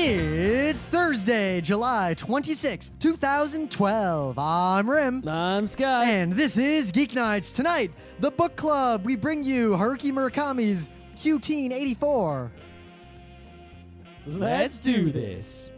It's Thursday, July 26th, 2012. I'm Rym. I'm Scott. And this is Geek Nights. Tonight, the book club. We bring you Haruki Murakami's Q-Teen 84. Let's do this.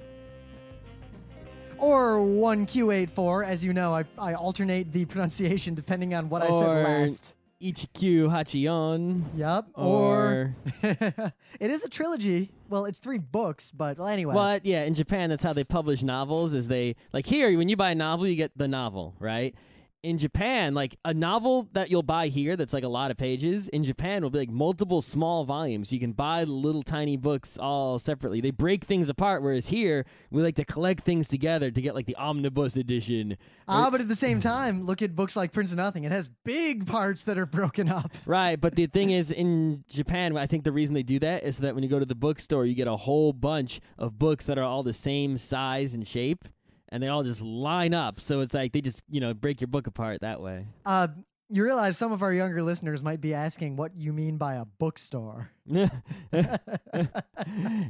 Or 1Q84. As you know, I, I alternate the pronunciation depending on what I said last. Ichikyu Hachion. Yep. Or, Or, it is a trilogy. Well, it's three books, but well, anyway. but yeah, in Japan, that's how they publish novels. Is they like here when you buy a novel, you get the novel, right? In Japan, like a novel that you'll buy here that's like a lot of pages, in Japan will be like multiple small volumes. You can buy the little tiny books all separately. They break things apart, whereas here we like to collect things together to get like the omnibus edition. Ah, but at the same time, look at books like Prince of Nothing. It has big parts that are broken up. Right, but the thing is, in Japan, I think the reason they do that is so that when you go to the bookstore, you get a whole bunch of books that are all the same size and shape, and they all just line up. So it's like they just, you know, break your book apart that way. Uh, you realize some of our younger listeners might be asking what you mean by a bookstore. it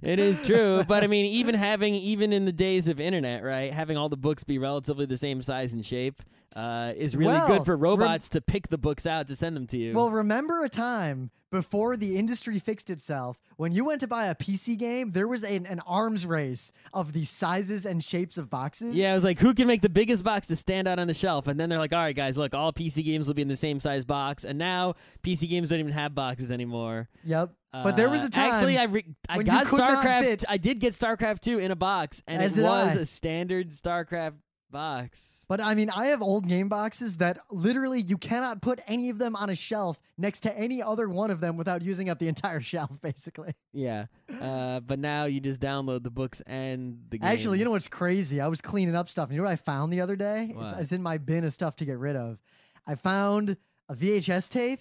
is true, but I mean, even having, even in the days of internet, right, having all the books be relatively the same size and shape uh, is really Well, good for rem- robots to pick the books out to send them to you. Well, remember a time before the industry fixed itself when you went to buy a PC game, there was an, an arms race of the sizes and shapes of boxes. Yeah, it was like, who can make the biggest box to stand out on the shelf? And then they're like, all right, guys, look, all PC games will be in the same size box. And now PC games don't even have boxes anymore. Yep. but there was Uh, a time. Actually, I re- I got StarCraft. I did get StarCraft 2 in a box, and As it was I. a standard StarCraft box. But I mean, I have old game boxes that literally you cannot put any of them on a shelf next to any other one of them without using up the entire shelf, basically. Yeah. Uh, but now you just download the books and the games. Actually, you know what's crazy? I was cleaning up stuff. and You know what I found the other day? It's, it's in my bin of stuff to get rid of. I found a VHS tape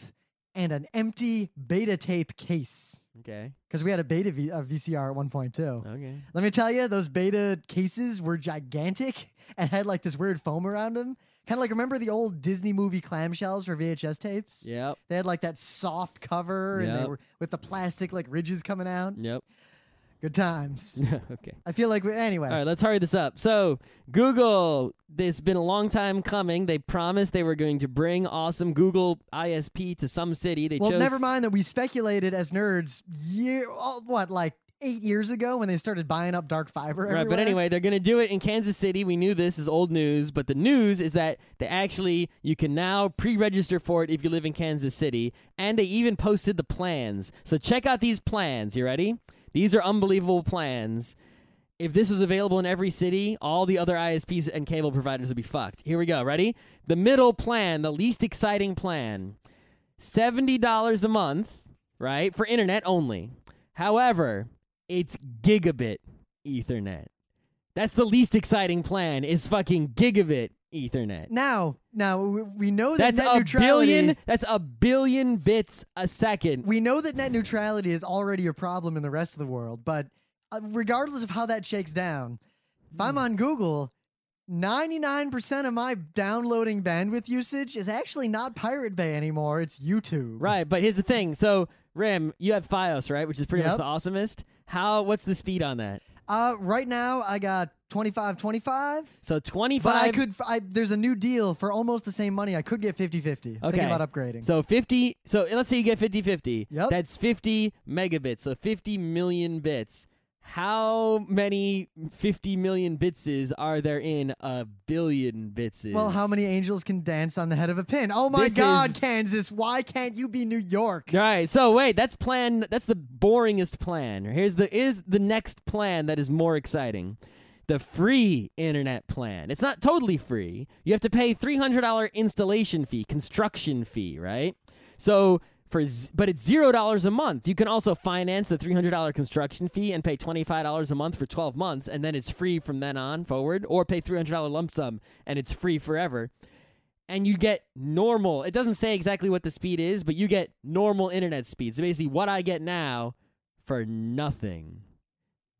and an empty beta tape case Okay. because we had a beta v- uh, VCR at one point too. Okay. Let me tell you, those beta cases were gigantic and had like this weird foam around them. Kind of like remember the old Disney movie clamshells for VHS tapes? Yep. They had like that soft cover and they were with the plastic like ridges coming out. Yep. Good times. okay. I feel like we, anyway. All right, let's hurry this up. So, Google, it's been a long time coming. They promised they were going to bring awesome Google ISP to some city. They Well, chose never mind that we speculated as nerds year oh, what like eight years ago when they started buying up dark fiber. Right, but anyway, they're going to do it in Kansas City. We knew this is old news, but the news is that they actually you can now pre-register for it if you live in Kansas City, and they even posted the plans. So check out these plans. You ready? These are unbelievable plans. If this was available in every city, all the other ISPs and cable providers would be fucked. Here we go. Ready? The middle plan, the least exciting plan. $70 a month, right? For internet only. However, it's gigabit Ethernet. That's the least exciting plan is fucking gigabit Ethernet. now, now we- know that That's net a neutrality. billion that's a billion bits a second. We know that net neutrality is already a problem in the rest of the world, but uh, regardless of how that shakes down, if I'm on Google, 99% of my downloading bandwidth usage is actually not Pirate Bay anymore. It's YouTube. Right, but here's the thing. So, Rym, you have FiOS, right? Which is pretty Yep. much the awesomest. How what's the speed on that? Uh, right now, I got 25 25. So 25 But I could, I, there's a new deal for almost the same money. I could get 50 50. Okay. Thinking about upgrading. So 50 so let's say you get 50-50. Yep. That's 50 megabits, so 50 million bits. How many 50 million bitses are there in a billion bitses? well, how many angels can dance on the head of a pin? Oh my This God, is- Kansas! Why can't you be New York? All right, so wait, that's plan. That's the boringest plan. Here's the is the next plan that is more exciting, the free internet plan. It's not totally free. You have to pay three hundred dollar installation fee, construction fee, right? So for but it's zero dollars a month. You can also finance the three hundred dollar construction fee and pay twenty five dollars a month for twelve months, and then it's free from then on forward, or pay three hundred dollar lump sum and it's free forever and you get normal. It doesn't say exactly what the speed is, but you get normal internet speed. So basically, what I get now for nothing.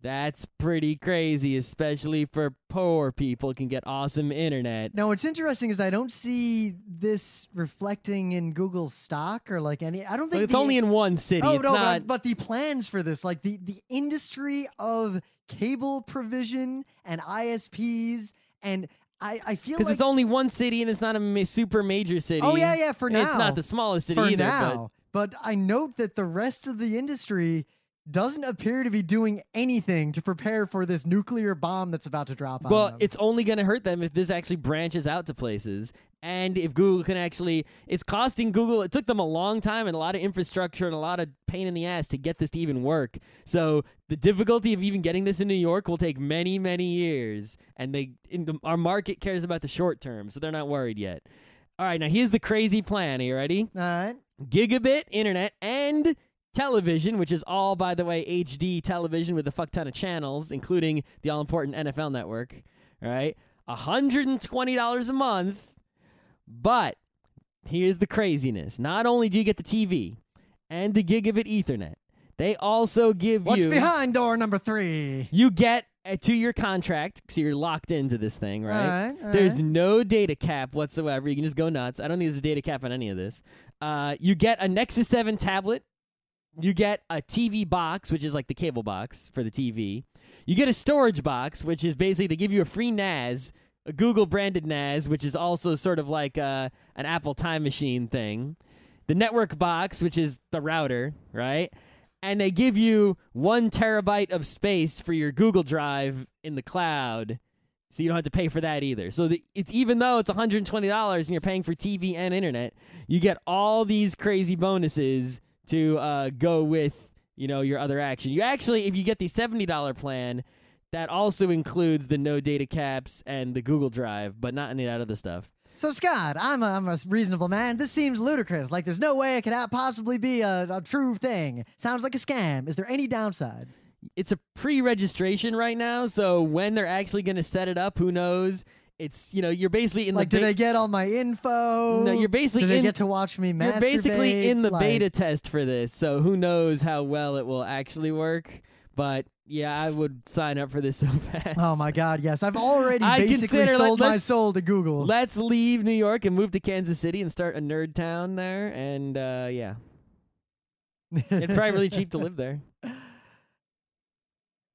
That's pretty crazy, especially for poor people can get awesome internet. Now, what's interesting is I don't see this reflecting in Google's stock or like any. I don't But think it's the- only in one city. Oh it's no, not. but, but the plans for this, like the the industry of cable provision and ISPs, and I I feel Because like it's only one city and it's not a ma- super major city. oh yeah yeah for now It's not the smallest city for either. now. But I note that the rest of the industry doesn't appear to be doing anything to prepare for this nuclear bomb that's about to drop on well, them. it's only going to hurt them if this actually branches out to places. And if Google can actually, it's costing Google. It took them a long time and a lot of infrastructure and a lot of pain in the ass to get this to even work. So the difficulty of even getting this in New York will take many, many years. And they, in the, our market cares about the short term, so they're not worried yet. All right, now here's the crazy plan. Are you ready? all right. gigabit internet and television, which is all, by the way, HD television with a fuck ton of channels, including the all important NFL network. Right. $120 a month. But here's the craziness not only do you get the TV and the gigabit Ethernet, they also give What's you. What's behind door number three? You get a two year contract, so you're locked into this thing, right? All right, all There's right. no data cap whatsoever. You can just go nuts. I don't think there's a data cap on any of this. Uh, you get a Nexus 7 tablet. You get a TV box, which is like the cable box for the TV. You get a storage box, which is basically they give you a free NAS, a Google branded NAS, which is also sort of like uh, an Apple Time Machine thing. The network box, which is the router, right? And they give you one terabyte of space for your Google Drive in the cloud so you don't have to pay for that either. So the, it's even though it's $120 and you're paying for TV and internet, you get all these crazy bonuses to uh, go with you know your other action. You actually, if you get the $70 plan, that also includes the no data caps and the Google Drive, but not any of that other stuff. So Scott, I'm a, I'm a reasonable man. This seems ludicrous. Like there's no way it could possibly be a, a true thing. Sounds like a scam. Is there any downside? It's a pre-registration right now, so when they're actually going to set it up, who knows? It's you know you're basically in like, the do they get all my info? No, you're basically Do they in- get to watch me masturbate? You're basically in the Like, beta test for this, so who knows how well it will actually work. But yeah, I would sign up for this so fast. Oh my God! Yes, I've already basically sold my soul to Google. Let's leave New York and move to Kansas City and start a nerd town there. And uh, yeah, it's probably really cheap to live there.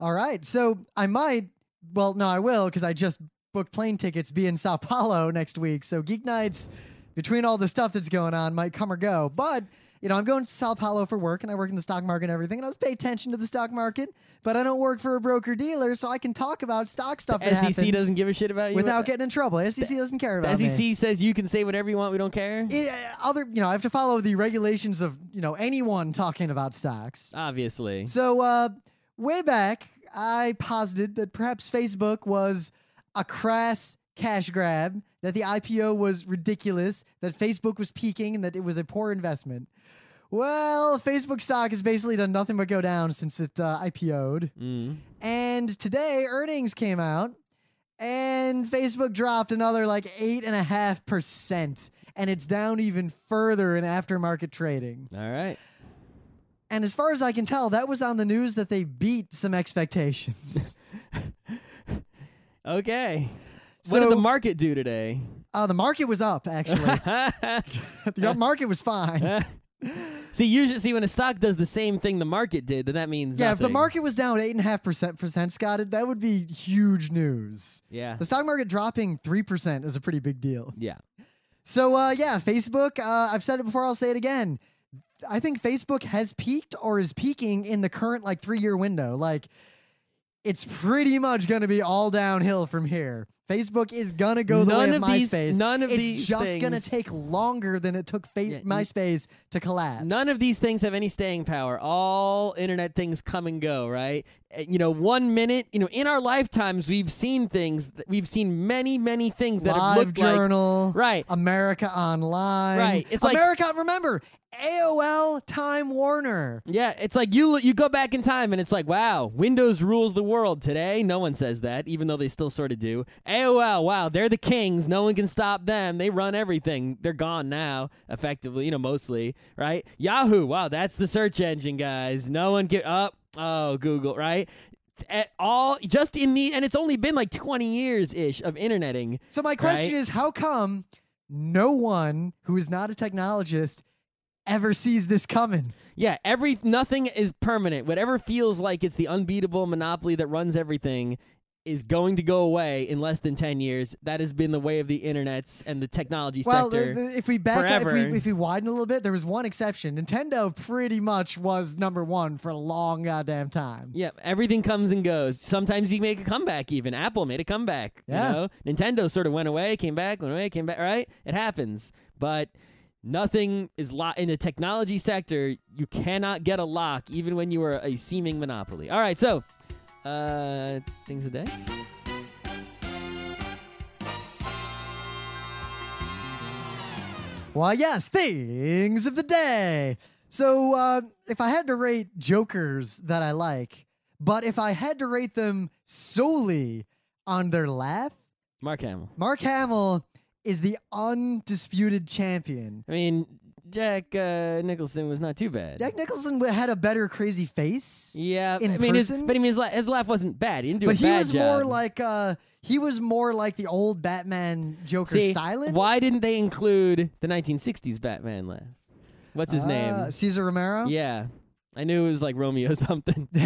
All right, so I might. Well, no, I will because I just booked plane tickets. Be in Sao Paulo next week, so Geek Nights, between all the stuff that's going on, might come or go. But you know, I'm going to Sao Paulo for work, and I work in the stock market and everything, and I was pay attention to the stock market. But I don't work for a broker dealer, so I can talk about stock stuff. that SEC doesn't give a shit about you. without getting in trouble. SEC doesn't care the about me. SEC says you can say whatever you want. We don't care. Yeah, other, you know, I have to follow the regulations of you know anyone talking about stocks. Obviously, So, uh, way back, I posited that perhaps Facebook was a crass cash grab, that the IPO was ridiculous, that Facebook was peaking, and that it was a poor investment. Well, Facebook stock has basically done nothing but go down since it uh, IPO'd. mm. And today, earnings came out, and Facebook dropped another like 8.5%. And it's down even further in aftermarket trading. all right. And as far as I can tell, that was on the news that they beat some expectations. Okay. So- what did the market do today? uh, the market was up, actually. the market was fine. see, usually, see when a stock does the same thing the market did, then that means Yeah, if the market was down 8.5%, percent, Scott, that would be huge news. yeah, The stock market dropping 3% is a pretty big deal. yeah, So, uh, yeah, Facebook, uh, I've said it before, I'll say it again. I think Facebook has peaked or is peaking in the current, like, three year window. Like, it's pretty much going to be all downhill from here. Facebook is going to go the None way of, of these- MySpace. none of it's these just going to take longer than it took fa- Yeah, MySpace to collapse. None of these things have any staying power. All internet things come and go, right? Uh, You know, one minute, you know, in our lifetimes, we've seen things, th- we've seen many, many things that have Live looked like. Journal, Right. America Online, Right. It's like- America. remember, AOL Time Warner. Yeah, it's like you you go back in time and it's like, wow, Windows rules the world today. No one says that, even though they still sort of do. AOL, wow, they're the kings. No one can stop them. They run everything. They're gone now, effectively, you know, mostly, right? Yahoo, wow, that's the search engine, guys. No one get up. Oh, Oh, Google, right? at all just in the and it's only been like 20 years ish of interneting So my question Right. is, how come no one who is not a technologist ever sees this coming? yeah every nothing is permanent whatever feels like it's the unbeatable monopoly that runs everything is going to go away in less than 10 years that has been the way of the internets and the technology Well, sector the- if we back up, if we, if we widen a little bit, there was one exception. Nintendo pretty much was number one for a long goddamn time. Yeah, everything comes and goes. Sometimes you make a comeback. Even Apple made a comeback. Yeah. You know, Nintendo sort of went away, came back, went away, came back. Right? It happens, but nothing is locked in the technology sector. You cannot get a lock, even when you are a seeming monopoly. All right, so uh, things a day. Why, yes, things of the day. So, uh, if I had to rate Jokers that I like, but if I had to rate them solely on their laugh, Mark Hamill. Mark Hamill is the undisputed champion. I mean, Jack uh, Nicholson was not too bad. Jack Nicholson had a better crazy face, yeah, in I mean, his, person? but I mean, his, la- his laugh wasn't bad. He didn't do but a he was job. more like uh, he was more like the old Batman Joker See, styling. Why didn't they include the 1960s Batman laugh? What's his Uh, name? Cesar Romero. Yeah. I knew it was like Romeo something.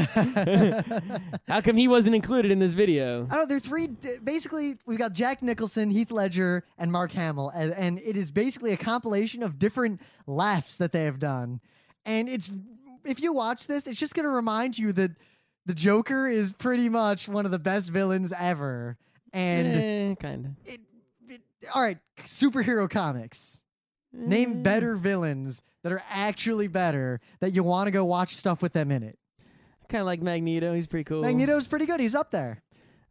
How come he wasn't included in this video? I don't know. There are three. Basically, we've got Jack Nicholson, Heath Ledger, and Mark Hamill, and, and it is basically a compilation of different laughs that they have done. And it's if you watch this, it's just going to remind you that the Joker is pretty much one of the best villains ever. And eh, kind of. it, it, all right, superhero comics. Name better villains that are actually better that you want to go watch stuff with them in it. Kind of like Magneto. He's pretty cool. Magneto's pretty good. He's up there.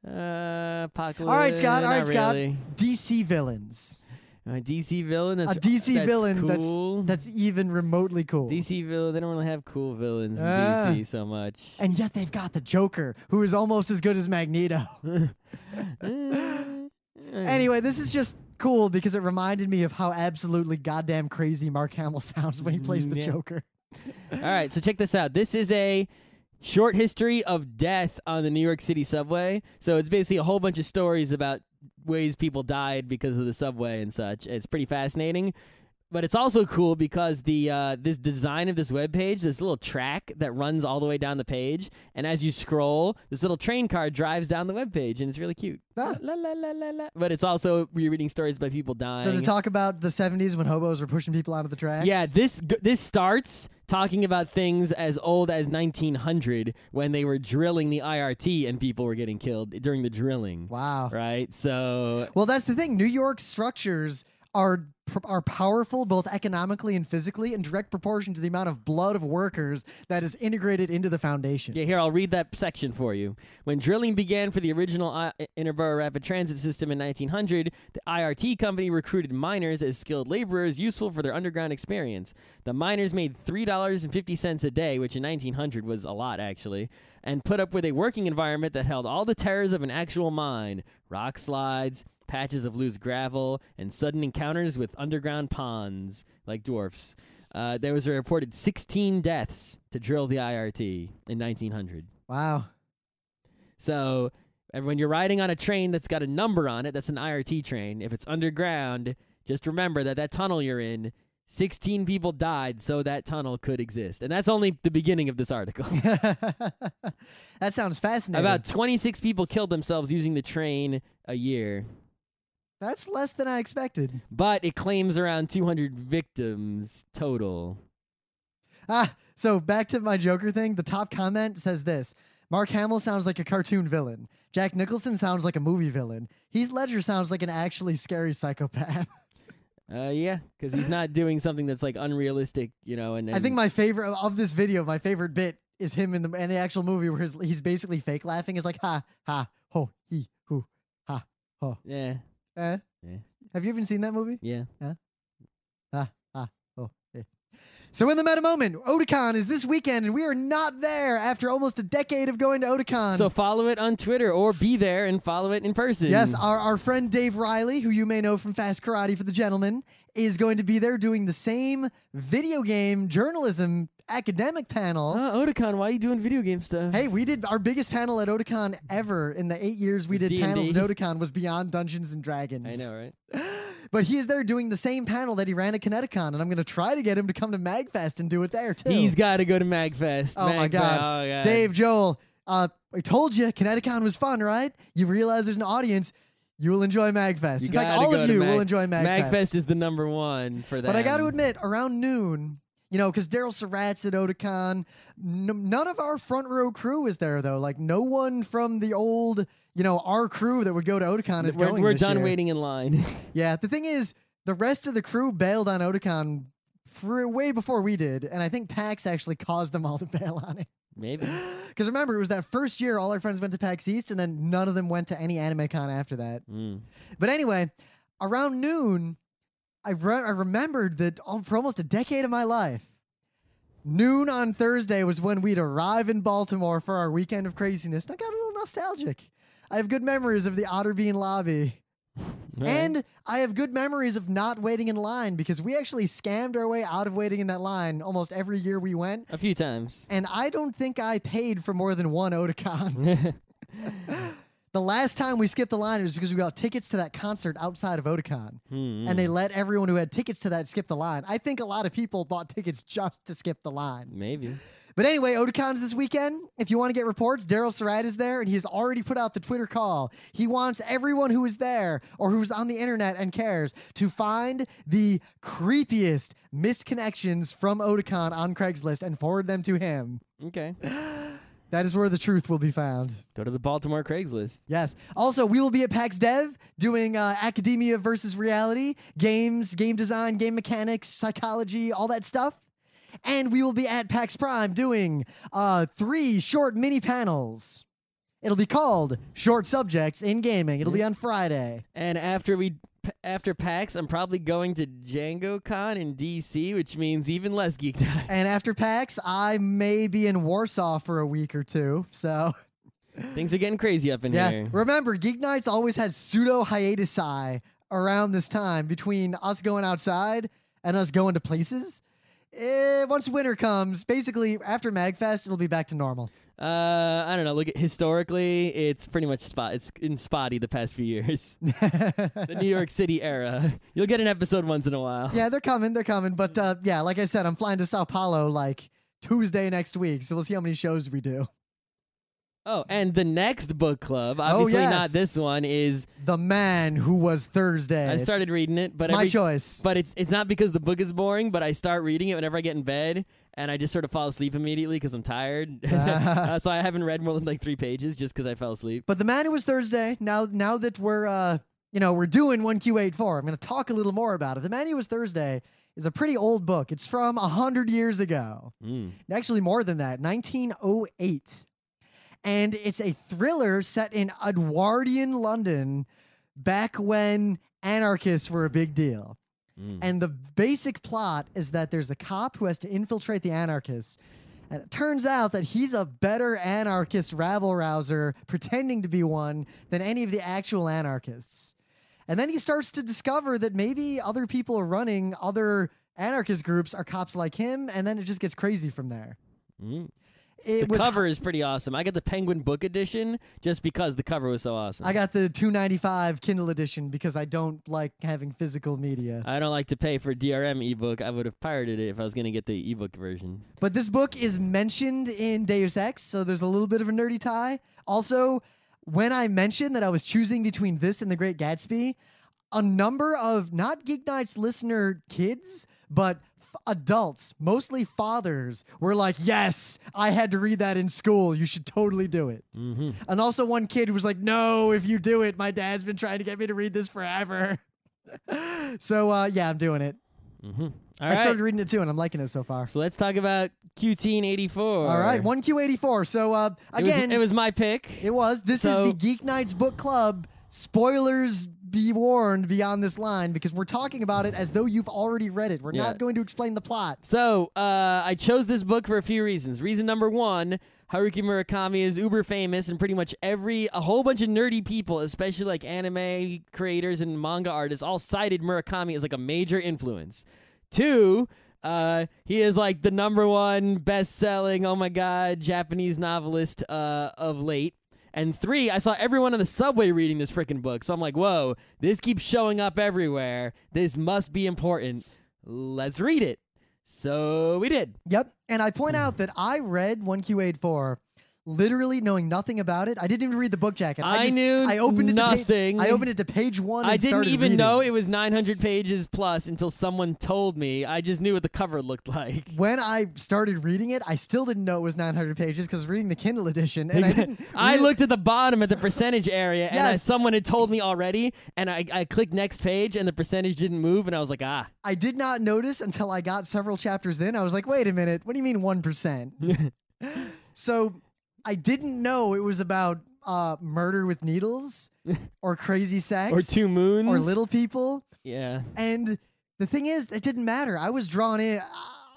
Uh, Apocalypse. All right, Scott. All right, Scott. really. DC villains. A DC villain. That's a DC that's villain cool. that's that's even remotely cool. DC villain. They don't really have cool villains in Ah. DC so much. and yet they've got the Joker, who is almost as good as Magneto. anyway, this is just cool because it reminded me of how absolutely goddamn crazy Mark Hamill sounds when he plays the yeah. Joker. All right, so check this out. This is a short history of death on the New York City subway. So it's basically a whole bunch of stories about ways people died because of the subway and such. It's pretty fascinating. But it's also cool because the uh, this design of this web page, this little track that runs all the way down the page, and as you scroll, this little train car drives down the web page, and it's really cute. Ah. La, la, la, la, la. But it's also you're reading stories about people dying. Does it talk about the 70s when hobos were pushing people out of the tracks? Yeah, this this starts talking about things as old as 1900 when they were drilling the IRT and people were getting killed during the drilling. Wow. Right? So Well, that's the thing. New York structures are are powerful both economically and physically in direct proportion to the amount of blood of workers that is integrated into the foundation. yeah, here I'll read that section for you. When drilling began for the original I- Interborough Rapid Transit System in 1900, the IRT company recruited miners as skilled laborers useful for their underground experience. The miners made $3.50 a day, which in 1900 was a lot actually, and put up with a working environment that held all the terrors of an actual mine rock slides, patches of loose gravel, and sudden encounters with underground ponds like dwarfs. Uh, there was a reported 16 deaths to drill the IRT in 1900. Wow. So when you're riding on a train that's got a number on it, that's an IRT train. If it's underground, just remember that that tunnel you're in, 16 people died so that tunnel could exist. And that's only the beginning of this article. that sounds fascinating. About 26 people killed themselves using the train a year. That's less than I expected. But it claims around 200 victims total. Ah, so back to my Joker thing. The top comment says this Mark Hamill sounds like a cartoon villain. Jack Nicholson sounds like a movie villain. Heath Ledger sounds like an actually scary psychopath. Uh, yeah, because he's not doing something that's like unrealistic, you know. And, I think my favorite of this video, my favorite bit is him in the in the actual movie where his, he's basically fake laughing. Is like ha ha ho he who ha ho. yeah, Eh? Yeah. Have you even seen that movie? yeah. Ho. eh. So in the meta moment, Otakon is this weekend, and we are not there after almost a decade of going to Otakon. So follow it on Twitter or be there and follow it in person. Yes, our, our friend Dave Riley, who you may know from Fast Karate for the Gentleman, is going to be there doing the same video game journalism academic panel. Uh, Otakon, why are you doing video game stuff? Hey, we did our biggest panel at Otakon ever in the eight years we did panels at. Otakon was Beyond Dungeons and Dragons. I know, right? But he is there doing the same panel that he ran at ConnectiCon, and I'm going to try to get him to come to MagFest and do it there too. He's got to go to MagFest. Oh my god. Oh god. Dave, Joel, uh, I told you ConnectiCon was fun, right? You realize there's an audience. You will enjoy MagFest. You In fact, all of you Mag- will enjoy MagFest. MagFest is the number one for that. But I got to admit, around noon, you know, because Daryl Surat's at Otakon, n- none of our front row crew is there though. Like no one from the old, you know, our crew that would go to Otakon is we're, going. we're done year. waiting in line. Yeah, the thing is, the rest of the crew bailed on Otakon for way before we did, and I think PAX actually caused them all to bail on it. Maybe. Because remember, it was that first year all our friends went to PAX East, and then none of them went to any AnimeCon after that. Mm. But anyway, around noon, I, re- I remembered that for almost a decade of my life, noon on Thursday was when we'd arrive in Baltimore for our weekend of craziness. And I got a little nostalgic. I have good memories of the Otterbean lobby. Right. And I have good memories of not waiting in line because we actually scammed our way out of waiting in that line almost every year we went. a few times. And I don't think I paid for more than one Otakon. the last time we skipped the line was because we got tickets to that concert outside of Otakon. Hmm, And they let everyone who had tickets to that skip the line. I think a lot of people bought tickets just to skip the line. Maybe. But anyway, Otakon's this weekend. If you want to get reports, Daryl Surat is there, and he has already put out the Twitter call. He wants everyone who is there or who's on the internet and cares to find the creepiest missed connections from Otakon on Craigslist and forward them to him. Okay. That is where the truth will be found. Go to the Baltimore Craigslist. Yes. Also, we will be at PAX Dev doing uh, academia versus reality, games, game design, game mechanics, psychology, all that stuff. And we will be at PAX Prime doing uh, three short mini panels. It'll be called Short Subjects in Gaming. It'll be on Friday. And after we after PAX, I'm probably going to Django Con in DC, which means even less geeked out. And after PAX, I may be in Warsaw for a week or two. So, Things are getting crazy up in here. yeah. here. Remember, Geek Nights always had pseudo hiatus around this time between us going outside and us going to places. Eh, once winter comes, basically after MagFest, it'll be back to normal. Uh, I don't know. Look at historically, it's pretty much spot. It's in spotty the past few years. the New York City era. You'll get an episode once in a while. Yeah, they're coming, they're coming. But uh, yeah, like I said, I'm flying to Sao Paulo like Tuesday next week, so we'll see how many shows we do. Oh, and the next book club, obviously yes. not this one, is The Man Who Was Thursday. I started reading it, but it's my choice. but it's it's not because the book is boring, but I start reading it whenever I get in bed, and I just sort of fall asleep immediately because I'm tired. uh, so I haven't read more than like three pages just because I fell asleep. But the man who was Thursday. Now, now that we're uh, you know, we're doing one Q eight four. I'm going to talk a little more about it. The man who was Thursday is a pretty old book. It's from a hundred years ago. Mm. Actually, more than that, 1908, and it's a thriller set in Edwardian London, back when anarchists were a big deal. Mm. And the basic plot is that there's a cop who has to infiltrate the anarchists. And it turns out that he's a better anarchist rabble rouser pretending to be one than any of the actual anarchists. And then he starts to discover that maybe other people are running other anarchist groups are cops like him, and then it just gets crazy from there. Mm. It The was cover is pretty awesome. I got the Penguin Book Edition just because the cover was so awesome. I got the 295 Kindle edition because I don't like having physical media. I don't like to pay for DRM ebook. I would have pirated it if I was going to get the ebook version. But this book is mentioned in Deus Ex, so there's a little bit of a nerdy tie. Also, when I mentioned that I was choosing between this and The Great Gatsby, a number of not Geek Nights listener kids, but adults, mostly fathers, were like, Yes, I had to read that in school. You should totally do it. Mm-hmm. And also, one kid was like, No, if you do it, my dad's been trying to get me to read this forever. so, uh, yeah, I'm doing it. Mm-hmm. All I right. started reading it too, and I'm liking it so far. So let's talk about QT84. All right, one Q eighty four. So uh, It was- again, it was, my pick. It was. This So- is the Geek Nights Book Club spoilers be warned beyond this line because we're talking about it as though you've already read it. We're Yeah. not going to explain the plot. So uh, I chose this book for a few reasons. Reason number one. Haruki Murakami is uber famous, and pretty much every a whole bunch of nerdy people, especially like anime creators and manga artists, all cited Murakami as like a major influence. Two, uh, he is like the number one best-selling, oh my god, Japanese novelist uh, of late. And three, I saw everyone on the subway reading this freaking book, so I'm like, whoa, this keeps showing up everywhere. This must be important. Let's read it. So we did. Yep. And I point out that I read 1Q84 literally knowing nothing about it. I didn't even read the book jacket. I just, knew I opened it To nothing. page, I opened it to page one. And I didn't even reading. know it was 900 pages plus until someone told me. I just knew what the cover looked like. When I started reading it, I still didn't know it was 900 pages because reading the Kindle edition, and I didn't. I looked at the bottom at the percentage area, and I, someone had told me already, and I, I clicked next page, and the percentage didn't move, and I was like, ah. I did not notice until I got several chapters in. I was like, wait a minute, what do you mean 1%? so I didn't know it was about uh, murder with needles or crazy sex Or two moons. or little people. Yeah. And the thing is, it didn't matter. I was drawn in.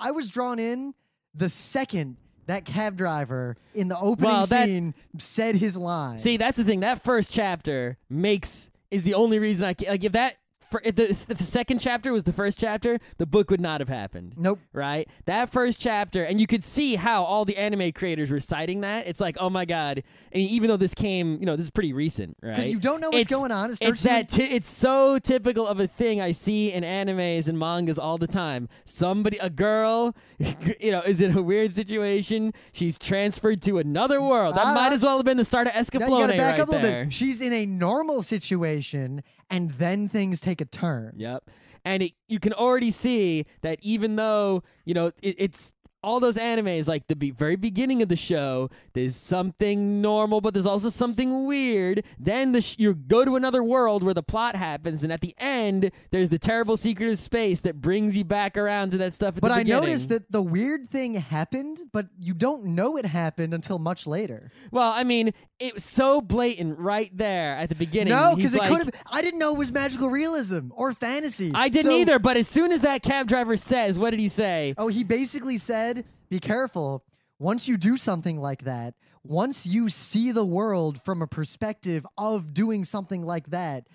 I was drawn in the second that cab driver in the opening Well, that- scene said his line. See, that's the thing. That first chapter makes is the only reason I can, like if that for, if, the, if the second chapter was the first chapter, the book would not have happened. nope. Right? That first chapter, and you could see how all the anime creators were citing that. It's like, oh my god! And even though this came, you know, this is pretty recent, right? Because you don't know what's It's- going on. It It's that it's so typical of a thing I see in animes and mangas all the time. Somebody, a girl, you know, is in a weird situation. She's transferred to another world. That Ah, might as well have been the start of Now Escaflowne you gotta back right up a little there. bit. She's in a normal situation, and then things take a turn. Yep. And it, you can already see that even though, you know, it, it's all those animes, like the be- very beginning of the show, there's something normal, but there's also something weird. Then the sh- you go to another world where the plot happens, and at the end, there's the terrible secret of space that brings you back around to that stuff at But I beginning. noticed that the weird thing happened, but you don't know it happened until much later. Well, I mean, it was so blatant right there at the beginning. No, because it like, could have. I didn't know it was magical realism or fantasy. I didn't So- either, but as soon as that cab driver says, what did he say? Oh, he basically said, "Be careful. Once you do something like that, once you see the world from a perspective of doing something like that,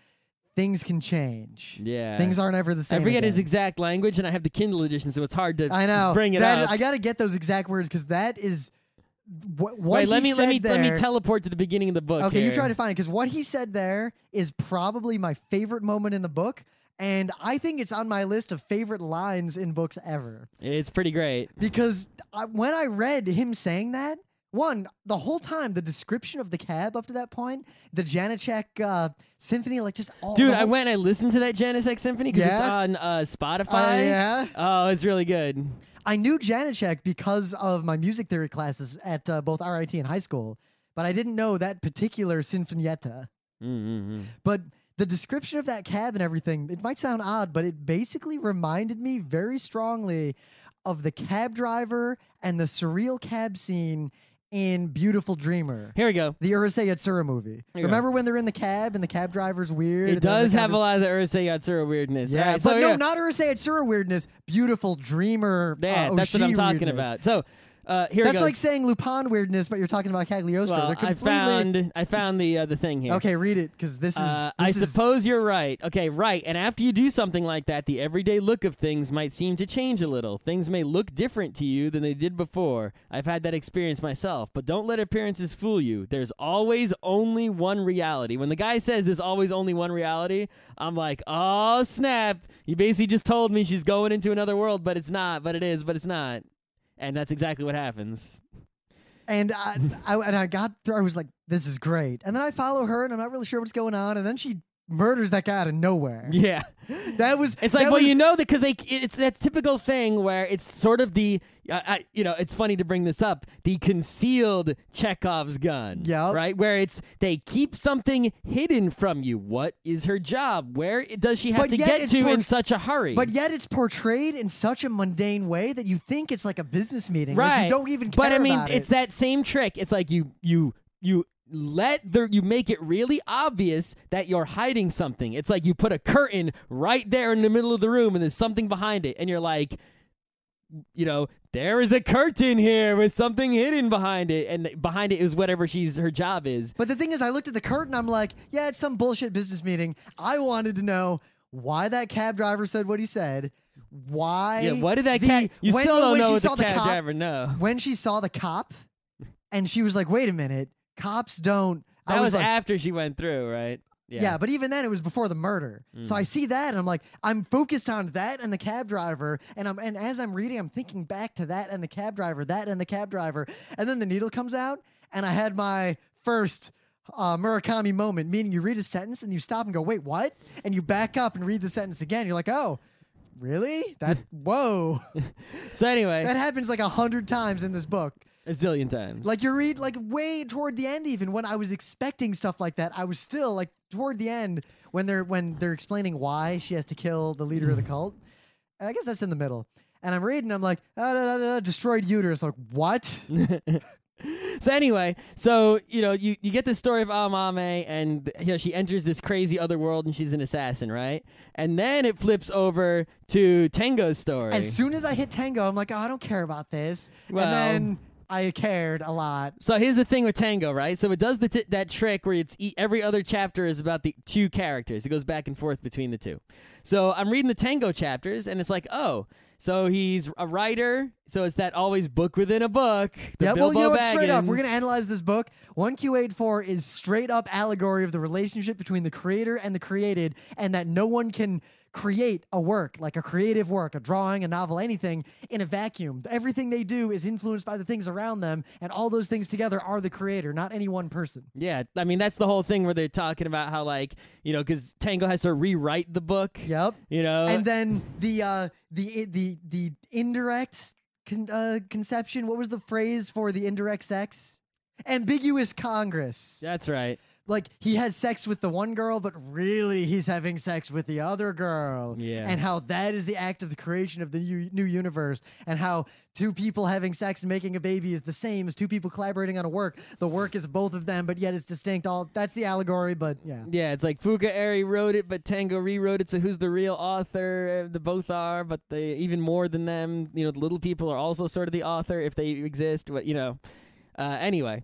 things can change. Yeah. Things aren't ever the same. I same." forget his exact language, and I have the Kindle edition, so it's hard to I know. bring it That- up. I got to get those exact words because that is what. what Wait, let me let me let me teleport to the beginning of the book. Okay, you here. try to find it because what he said there is probably my favorite moment in the book, and I think it's on my list of favorite lines in books ever. It's pretty great. Because I, when I read him saying that, one the whole time the description of the cab up to that point, the Janacek uh, symphony, like just all. Dude, I went and I listened to that Janacek Symphony because it's on uh, Spotify. Uh, yeah. Oh, it's really good. I knew Janacek because of my music theory classes at uh, both RIT and high school, but I didn't know that particular sinfonietta. Mm-hmm. But the description of that cab and everything, it might sound odd, but it basically reminded me very strongly of the cab driver and the surreal cab scene in Beautiful Dreamer. Here we go. The Urusei Yatsura movie. You go. Remember when they're in the cab and the cab driver's weird? It and then the does have a lot of the Urusei Yatsura weirdness. Yeah, right, but so no, yeah. not Urusei Yatsura weirdness. Beautiful Dreamer. Yeah, uh, that's what I'm talking weirdness. about. So uh, here That's it goes. like saying Lupin weirdness, but you're talking about Cagliostro. well, They're I found I found the uh, the thing here. Okay, read it because this is. Uh, I is- suppose you're right. Okay, right. And after you do something like that, the everyday look of things might seem to change a little. Things may look different to you than they did before. I've had that experience myself, but don't let appearances fool you. There's always only one reality. When the guy says there's always only one reality, I'm like, oh, snap. You basically just told me she's going into another world, but it's not, but it is, but it's not. And that's exactly what happens. And I, I and I got through. I was like, "This is great." And then I follow her, and I'm not really sure what's going on. And then she murders that guy out of nowhere. Yeah. That was. It's like, well, was- you know that because they it's that typical thing where it's sort of the, uh, I, you know, it's funny to bring this up, the concealed Chekhov's gun, Yeah, right? Where it's they keep something hidden from you. What is her job? Where does she have to get to in such a hurry? But yet it's portrayed in such a mundane way that you think it's like a business meeting. right? Like you don't even care But I mean, it's it. that same trick. It's like you you you let the you make it really obvious that you're hiding something. It's like you put a curtain right there in the middle of the room and there's something behind it and you're like you know, there is a curtain here with something hidden behind it and behind it is whatever she's her job is. But the thing is, I looked at the curtain. I'm like, yeah, it's some bullshit business meeting. I wanted to know why that cab driver said what he said. Why? Yeah, what did that the- cat you when- still don't when know she what saw the cab cop, driver know. When she saw the cop, and she was like, "Wait a minute, cops don't." That I was, was, like, after she went through, right? Yeah. but even then, it was before the murder. So Mm. I see that, and I'm like, I'm focused on that and the cab driver, and I'm and as I'm reading, I'm thinking back to that and the cab driver, that and the cab driver, and then the needle comes out, and I had my first. Uh, Murakami moment, meaning you read a sentence and you stop and go, wait, what? And you back up and read the sentence again. You're like, oh, really? That's whoa. So anyway, that happens like a hundred times in this book. A zillion times. Like you read like way toward the end, even when I was expecting stuff like that, I was still like toward the end when they're when they're explaining why she has to kill the leader of the cult. I guess that's in the middle. And I'm reading, I'm like, ah, da, da, da, destroyed uterus. Like, what? So anyway, so you know, you, you get the story of Aomame, and you know she enters this crazy other world, and she's an assassin, right? And then it flips over to Tengo's story. As soon as I hit Tengo, I'm like, oh, I don't care about this. Well- and then I cared a lot. so here's the thing with Tengo, right? So it does the t- that trick where it's e- every other chapter is about the two characters. It goes back and forth between the two. So I'm reading the Tengo chapters, and it's like, oh, so he's a writer. So it's that always book within a book. Yeah, well, you Bilbo know what? Straight up, we're going to analyze this book. 1Q84 is straight up allegory of the relationship between the creator and the created, and that no one can create a work, like a creative work, a drawing, a novel, anything, in a vacuum. Everything they do is influenced by the things around them, and all those things together are the creator, not any one person. Yeah, I mean that's the whole thing where they're talking about how like you know because Tengo has to rewrite the book. Yep. You know, And then the uh, the the the indirect con- uh, conception. What was the phrase for the indirect sex? Ambiguous Congress. that's right. Like he has sex with the one girl, but really he's having sex with the other girl. Yeah. And how that is the act of the creation of the new, new universe, and how two people having sex and making a baby is the same as two people collaborating on a work. The work is both of them, but yet it's distinct. All that's the allegory, but yeah. Yeah, it's like Fuka Eri wrote it, but Tengo rewrote it. So who's the real author? Uh, The both are, but they even more than them. You know, the little people are also sort of the author if they exist. But you know, uh, anyway.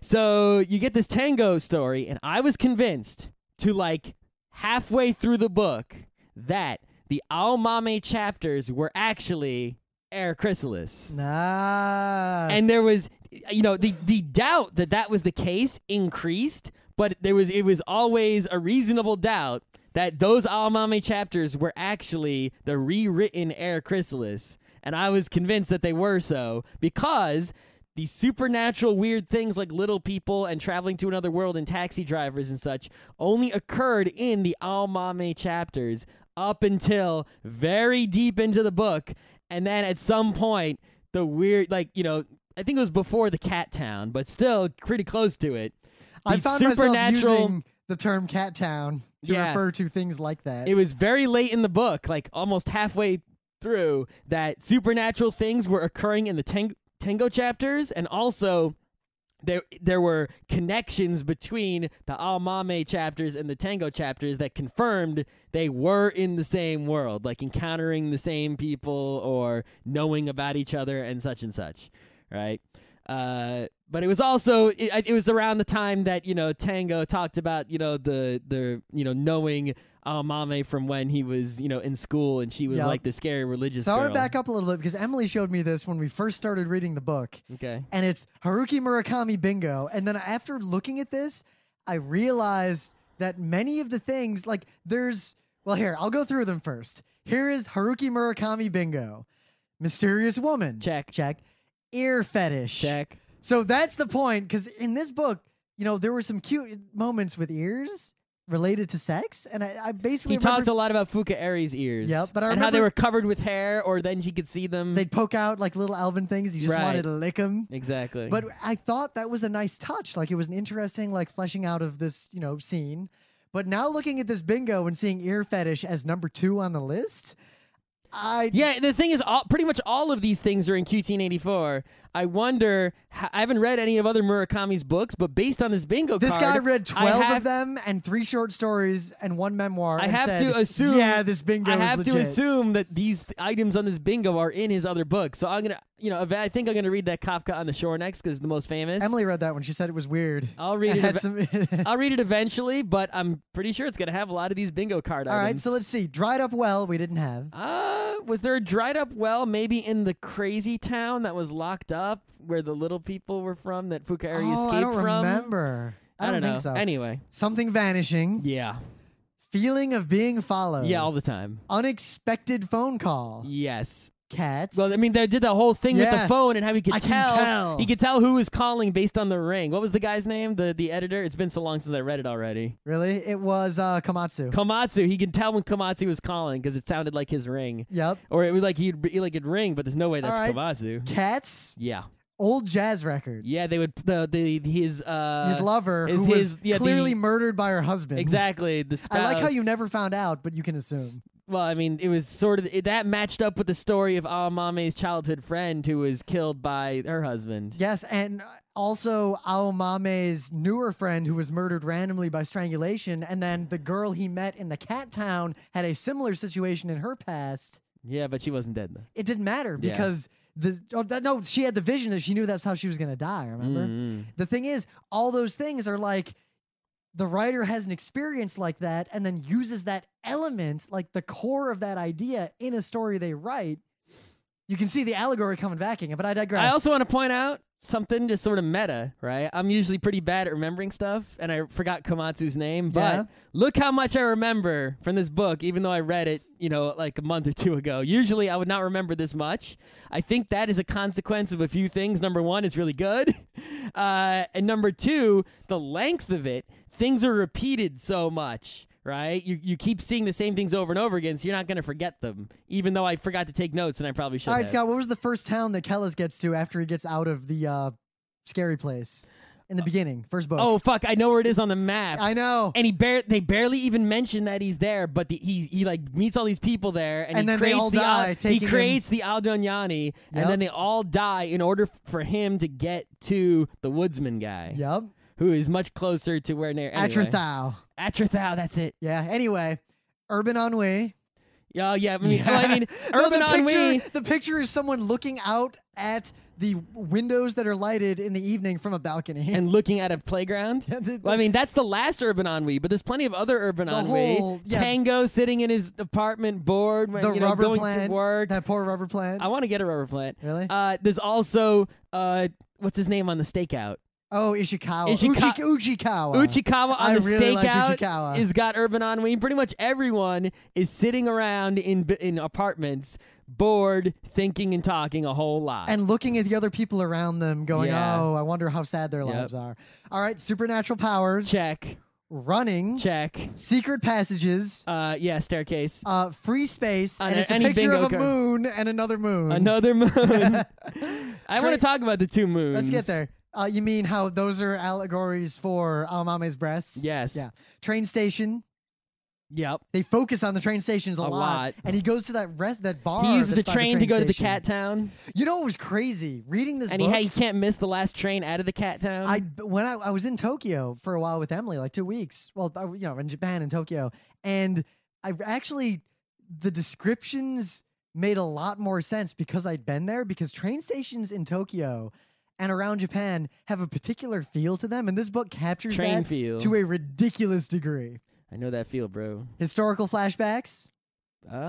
So you get this Tengo story, and I was convinced to like halfway through the book that the Aomame chapters were actually Air Chrysalis. Nah. and there was you know the the doubt that that was the case increased but there was it was always a reasonable doubt that those Aomame chapters were actually the rewritten Air Chrysalis and I was convinced that they were so because these supernatural weird things like little people and traveling to another world and taxi drivers and such only occurred in the Aomame chapters up until very deep into the book and then at some point the weird like you know I think it was before the cat town but still pretty close to it I found myself supernatural using the term cat town to Yeah. refer to things like that. it was very late in the book like almost halfway through that supernatural things were occurring in the Tang- Tengo chapters and also there there were connections between the Aomame chapters and the Tengo chapters that confirmed they were in the same world, like encountering the same people or knowing about each other and such and such, right? Uh, but it was also it, it was around the time that you know Tengo talked about you know the the you know knowing Aomame from when he was you know in school and she was Yep. like the scary religious so I want girl. to back up a little bit because Emily showed me this when we first started reading the book. Okay. and it's Haruki Murakami bingo. And then after looking at this, I realized that many of the things, like there's, well, here, I'll go through them first. Here is Haruki Murakami bingo. Mysterious woman. Check. Check. Ear fetish. Check. So that's the point, because in this book, you know, there were some cute moments with ears related to sex. And I, I basically He talked a lot about Fuka Eri's ears. Yep, but I and how they were covered with hair, or then she could see them. they'd poke out like little elven things. You just Right. wanted to lick them. exactly. But I thought that was a nice touch. Like it was an interesting like fleshing out of this, you know, scene. But now looking at this bingo and seeing ear fetish as number two on the list, I yeah, the thing is, all, pretty much all of these things are in QT84. I wonder. I haven't read any of other Murakami's books, but based on this bingo This card, guy read 12 have- of them and three short stories and one memoir. I and have said, to assume. Yeah, this bingo I have to assume that these th- items on this bingo are in his other books. So I'm gonna, you know, I think I'm gonna read that Kafka on the Shore next because it's the most famous. Emily read that one. She said it was weird. I'll read It ev- some- I'll read it eventually, but I'm pretty sure it's gonna have a lot of these bingo card All items. right, so let's see. Dried up well, we didn't have. Uh, was there a dried up well maybe in the crazy town that was locked up where the little people were from that Fuka Eri oh, escaped I don't from? remember. I, I don't, know. think so. Anyway, Something vanishing. yeah, Feeling of being followed. yeah, all the time. Unexpected phone call. Yes. Cats. Well, I mean, they did the whole thing with Yeah. the phone and how he could I can tell, tell. he could tell who was calling based on the ring. What was the guy's name? The the editor. It's been so long since I read it already. really? It was uh, Komatsu. Komatsu. He could tell when Komatsu was calling because it sounded like his ring, yep. or it was like he'd be like it'd ring, but there's no way that's right. Komatsu. Cats. Yeah, Old jazz record. yeah. They would the the his uh his lover, is who was his- yeah, the- clearly murdered by her husband. Exactly. The spouse. I like how you never found out, but you can assume. Well, I mean, it was sort of it, that matched up with the story of ah Aomame's childhood friend who was killed by her husband. Yes, and also ah Aomame's newer friend who was murdered randomly by strangulation, and then the girl he met in the cat town had a similar situation in her past. Yeah, but she wasn't dead though. It didn't matter Yeah. because the oh, that, no, she had the vision that she knew that's how she was gonna die. Remember? Mm-mm. The thing is, all those things are like the writer has an experience like that and then uses that element, like the core of that idea, in a story they write. You can see the allegory coming back in it, but I digress. I also want to point out something just sort of meta, right? I'm usually pretty bad at remembering stuff, and I forgot Komatsu's name, but Yeah. look how much I remember from this book, even though I read it, you know, like a month or two ago. Usually I would not remember this much. I think that is a consequence of a few things. Number one, it's really good. Uh, and number two, the length of it, things are repeated so much. Right, you you keep seeing the same things over and over again, so you're not going to forget them. Even though I forgot to take notes, and I probably should. All right, have. Scott, what was the first town that Kellis gets to after he gets out of the uh, scary place in the beginning? First book. Oh fuck! I know where it is on the map. I know. and he bar- they barely even mention that he's there, but the, he he like meets all these people there, and, And he then they creates all the die, Al- he taking him- creates the Aldonyani, Yep. and then they all die in order for him to get to the woodsman guy, Yep. Who is much closer to where near anyway. Atrothau. Atrothau, that's it. Yeah. Anyway, Urban Ennui. Yeah, yeah. I mean, well, I mean, No, Urban the Ennui. picture, the picture is someone looking out at the windows that are lighted in the evening from a balcony. And looking at a playground. Yeah, the- Well, I mean, that's the last Urban Ennui, but there's plenty of other Urban The Ennui. whole- yeah. Tengo sitting in his apartment, bored when the you know rubber going plant. to work. That poor rubber plant. I want to get a rubber plant. Really? Uh, there's also uh, what's his name on the stakeout? Oh, Ishikawa. Ishika- Uchi- Ushikawa. Ushikawa on I the really stakeout Ushikawa. is got urban ennui. Pretty much everyone is sitting around in in apartments, bored, thinking and talking a whole lot. and looking at the other people around them, going, Yeah. "Oh, I wonder how sad their Yep. lives are." All right, supernatural powers, check, running, check. secret passages, Uh, yeah, staircase. uh, free space, On and a- it's a picture of a moon and another moon. Another moon. I want to talk about the two moons. Let's get there. Uh, you mean how those are allegories for Aomame's breasts? Yes. Yeah. Train station. Yep. They focus on the train stations a, A lot. and he goes to that rest that bar. He used the that's by train, train to go to the cat town, You know what was crazy? Reading this and book. he, he can't miss the last train out of the cat town. I when I, I was in Tokyo for a while with Emily, like two weeks. Well, I, you know, in Japan and Tokyo, and I actually the descriptions made a lot more sense because I'd been there. Because train stations in Tokyo and around Japan have a particular feel to them, and this book captures Train that feel. to a ridiculous degree. I know that feel, bro. Historical flashbacks.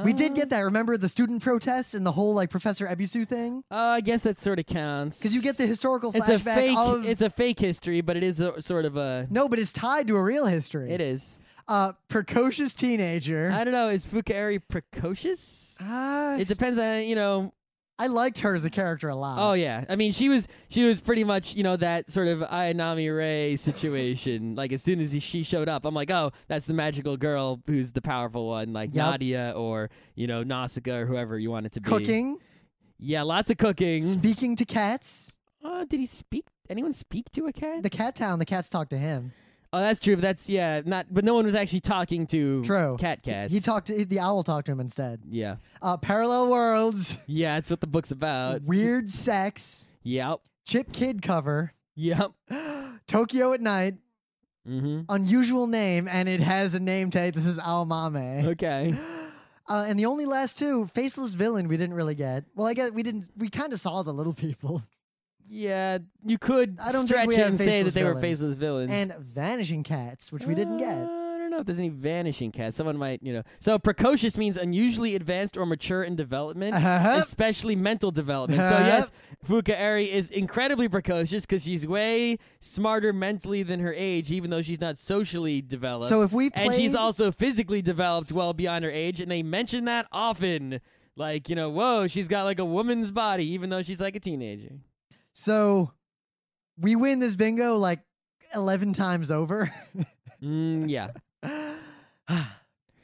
we did get that. Remember the student protests and the whole like Professor Ebisu thing? Uh, I guess that sort of counts. Because you get the historical it's a fake. of It's a fake history, but it is a, sort of a. no, but it's tied to a real history. It is. Uh, precocious teenager. I don't know. Is Fuka Eri precocious? Uh, It depends on you know. I liked her as a character a lot. Oh yeah, I mean she was she was pretty much you know that sort of Ayanami Rei situation. like as soon as he, she showed up, I'm like, oh, that's the magical girl who's the powerful one, like Yep. Nadia or you know Nausicaa or whoever you want it to be. Cooking, Yeah, lots of cooking. speaking to cats. uh, did he speak? Anyone speak to a cat? The cat town, the cats talk to him. Oh, that's true. But that's yeah, not. But no one was actually talking to True. cat cats. He talked to the owl talked to him instead. Yeah, Uh, parallel worlds, yeah. That's what the book's about. weird sex, Yep, Chip Kidd cover, yep. Tokyo at night, Mm-hmm. unusual name, and it has a name tag. This is Aomame. Okay. Uh, and the only last two, faceless villain, we didn't really get. Well, I guess we didn't. We kind of saw the little people Yeah, you could I don't think stretch we it and say that faceless they were villains. faceless villains. and vanishing cats, which we didn't Uh, get. I don't know if there's any vanishing cats. Someone might, you know. So precocious means unusually advanced or mature in development, Uh-huh. especially mental development. So Uh-huh. yes, Fuka Eri is incredibly precocious because she's way smarter mentally than her age, even though she's not socially developed. So if we and she's played- also physically developed well beyond her age, and they mention that often. Like you know, whoa, she's got like a woman's body, even though she's like a teenager. So we win this bingo like eleven times over. Mm, yeah. All I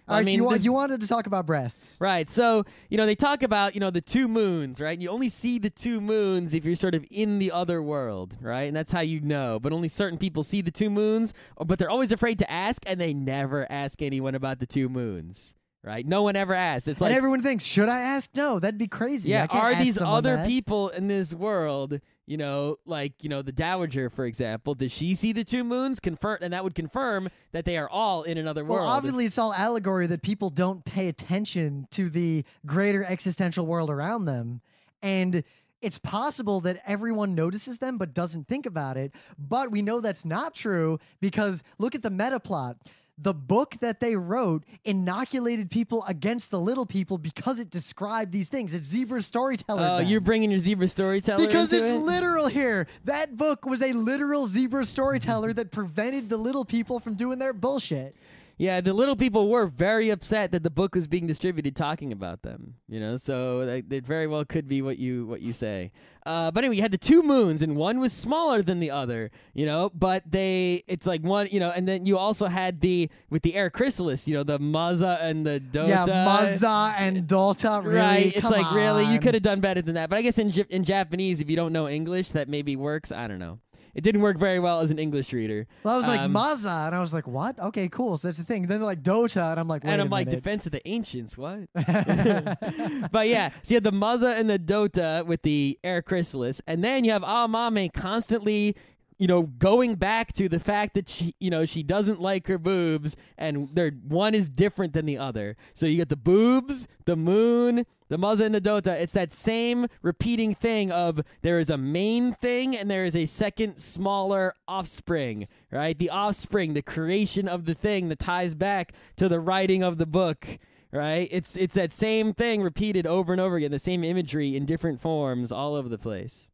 right, so mean, you, wa- this- you wanted to talk about breasts. Right. So, you know, they talk about, you know, the two moons, right? You only see the two moons if you're sort of in the other world, right? And that's how you know. But only certain people see the two moons, but they're always afraid to ask, and they never ask anyone about the two moons, right? No one ever asks. It's like, and everyone thinks, should I ask? No, that'd be crazy. yeah, I can't are these other that. people in this world, you know, like, you know, the Dowager, for example, does she see the two moons? Confirm, and that would confirm that they are all in another Well, world. Well, obviously, it's all allegory that people don't pay attention to the greater existential world around them. And it's possible that everyone notices them but doesn't think about it. But we know that's not true because look at the meta plot. The book that they wrote inoculated people against the little people because it described these things. It's zebra storyteller. Oh, you're bringing your zebra storyteller Because it's it? literal here. That book was a literal zebra storyteller that prevented the little people from doing their bullshit. Yeah, the little people were very upset that the book was being distributed talking about them. You know, so that, that very well could be what you what you say. Uh, but anyway, you had the two moons, and one was smaller than the other. You know, but they it's like one. You know, and then you also had the with the air chrysalis. You know, the Maza and the Dota. Yeah, Mazda and Dota. Really? Right, it's Come like really, you could have done better than that. But I guess in in Japanese, if you don't know English, that maybe works. I don't know. It didn't work very well as an English reader. Well, I was like Um, Mazda, and I was like, what? Okay, cool. So that's the thing. Then they're like Dota, and I'm like, wait and I'm like, minute. Defense of the Ancients, what? but yeah, so you have the Maza and the Dota with the Air Chrysalis, and then you have Aomame constantly, you know, going back to the fact that she, you know, she doesn't like her boobs, and they're one is different than the other. So you get the boobs, the moon, the Maza and the Dota. It's that same repeating thing of there is a main thing and there is a second smaller offspring, right? The offspring, the creation of the thing that ties back to the writing of the book right? It's it's that same thing repeated over and over again, the same imagery in different forms all over the place.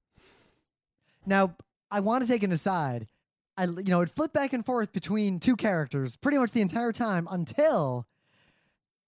Now, I want to take an aside. I, you know, it flipped back and forth between two characters pretty much the entire time until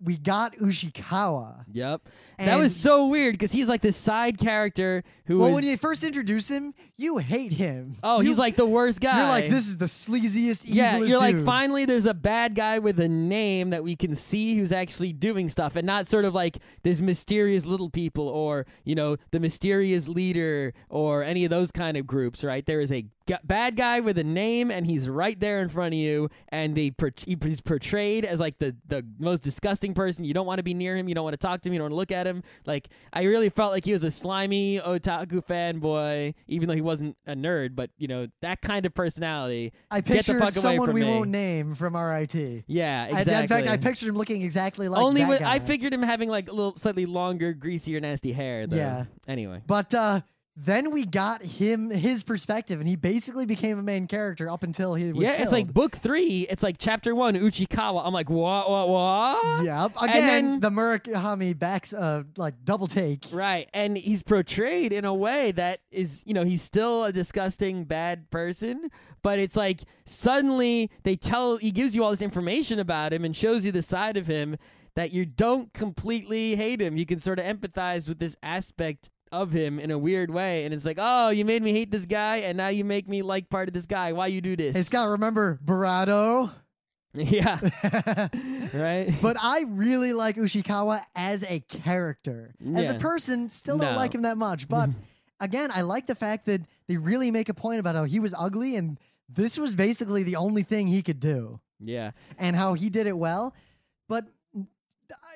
we got Ushikawa. Yep. that was so weird because he's like this side character who Well, when you first introduce him, you hate him. Oh, You- he's like the worst guy. You're like, this is the sleaziest, Yeah, you're like finally there's a bad guy with a name that we can see who's actually doing stuff and not sort of like this mysterious little people or, you know, the mysterious leader or any of those kind of groups, right? There is a bad guy with a name and he's right there in front of you and they he's portrayed as like the the most disgusting person. You don't want to be near him, you don't want to talk to him, you don't want to look at him. Like I really felt like he was a slimy otaku fanboy even though he wasn't a nerd, but you know, that kind of personality. I Get the pictured fuck away someone we me. won't name from RIT. Yeah, I- exactly. in fact, I pictured him looking exactly like Only that with. I figured him having like a little slightly longer, greasier, nasty hair. Though. Yeah. Anyway. But uh, then we got him his perspective, and he basically became a main character up until he was Yeah, it's like book three. It's like chapter one, Ushikawa. I'm like, what, what, what? yeah Again, then- the Murakami backs uh like double take. Right, and he's portrayed in a way that is, you know, he's still a disgusting bad person, but it's like suddenly they tell he gives you all this information about him and shows you the side of him that you don't completely hate him. You can sort of empathize with this aspect of him in a weird way, and it's like, oh, you made me hate this guy, and now you make me like part of this guy. Why you do this? Hey Scott, remember Barado? yeah, right. But I really like Ushikawa as a character. As a person, still don't No. like him that much. But again, I like the fact that they really make a point about how he was ugly and this was basically the only thing he could do Yeah. and how he did it well. But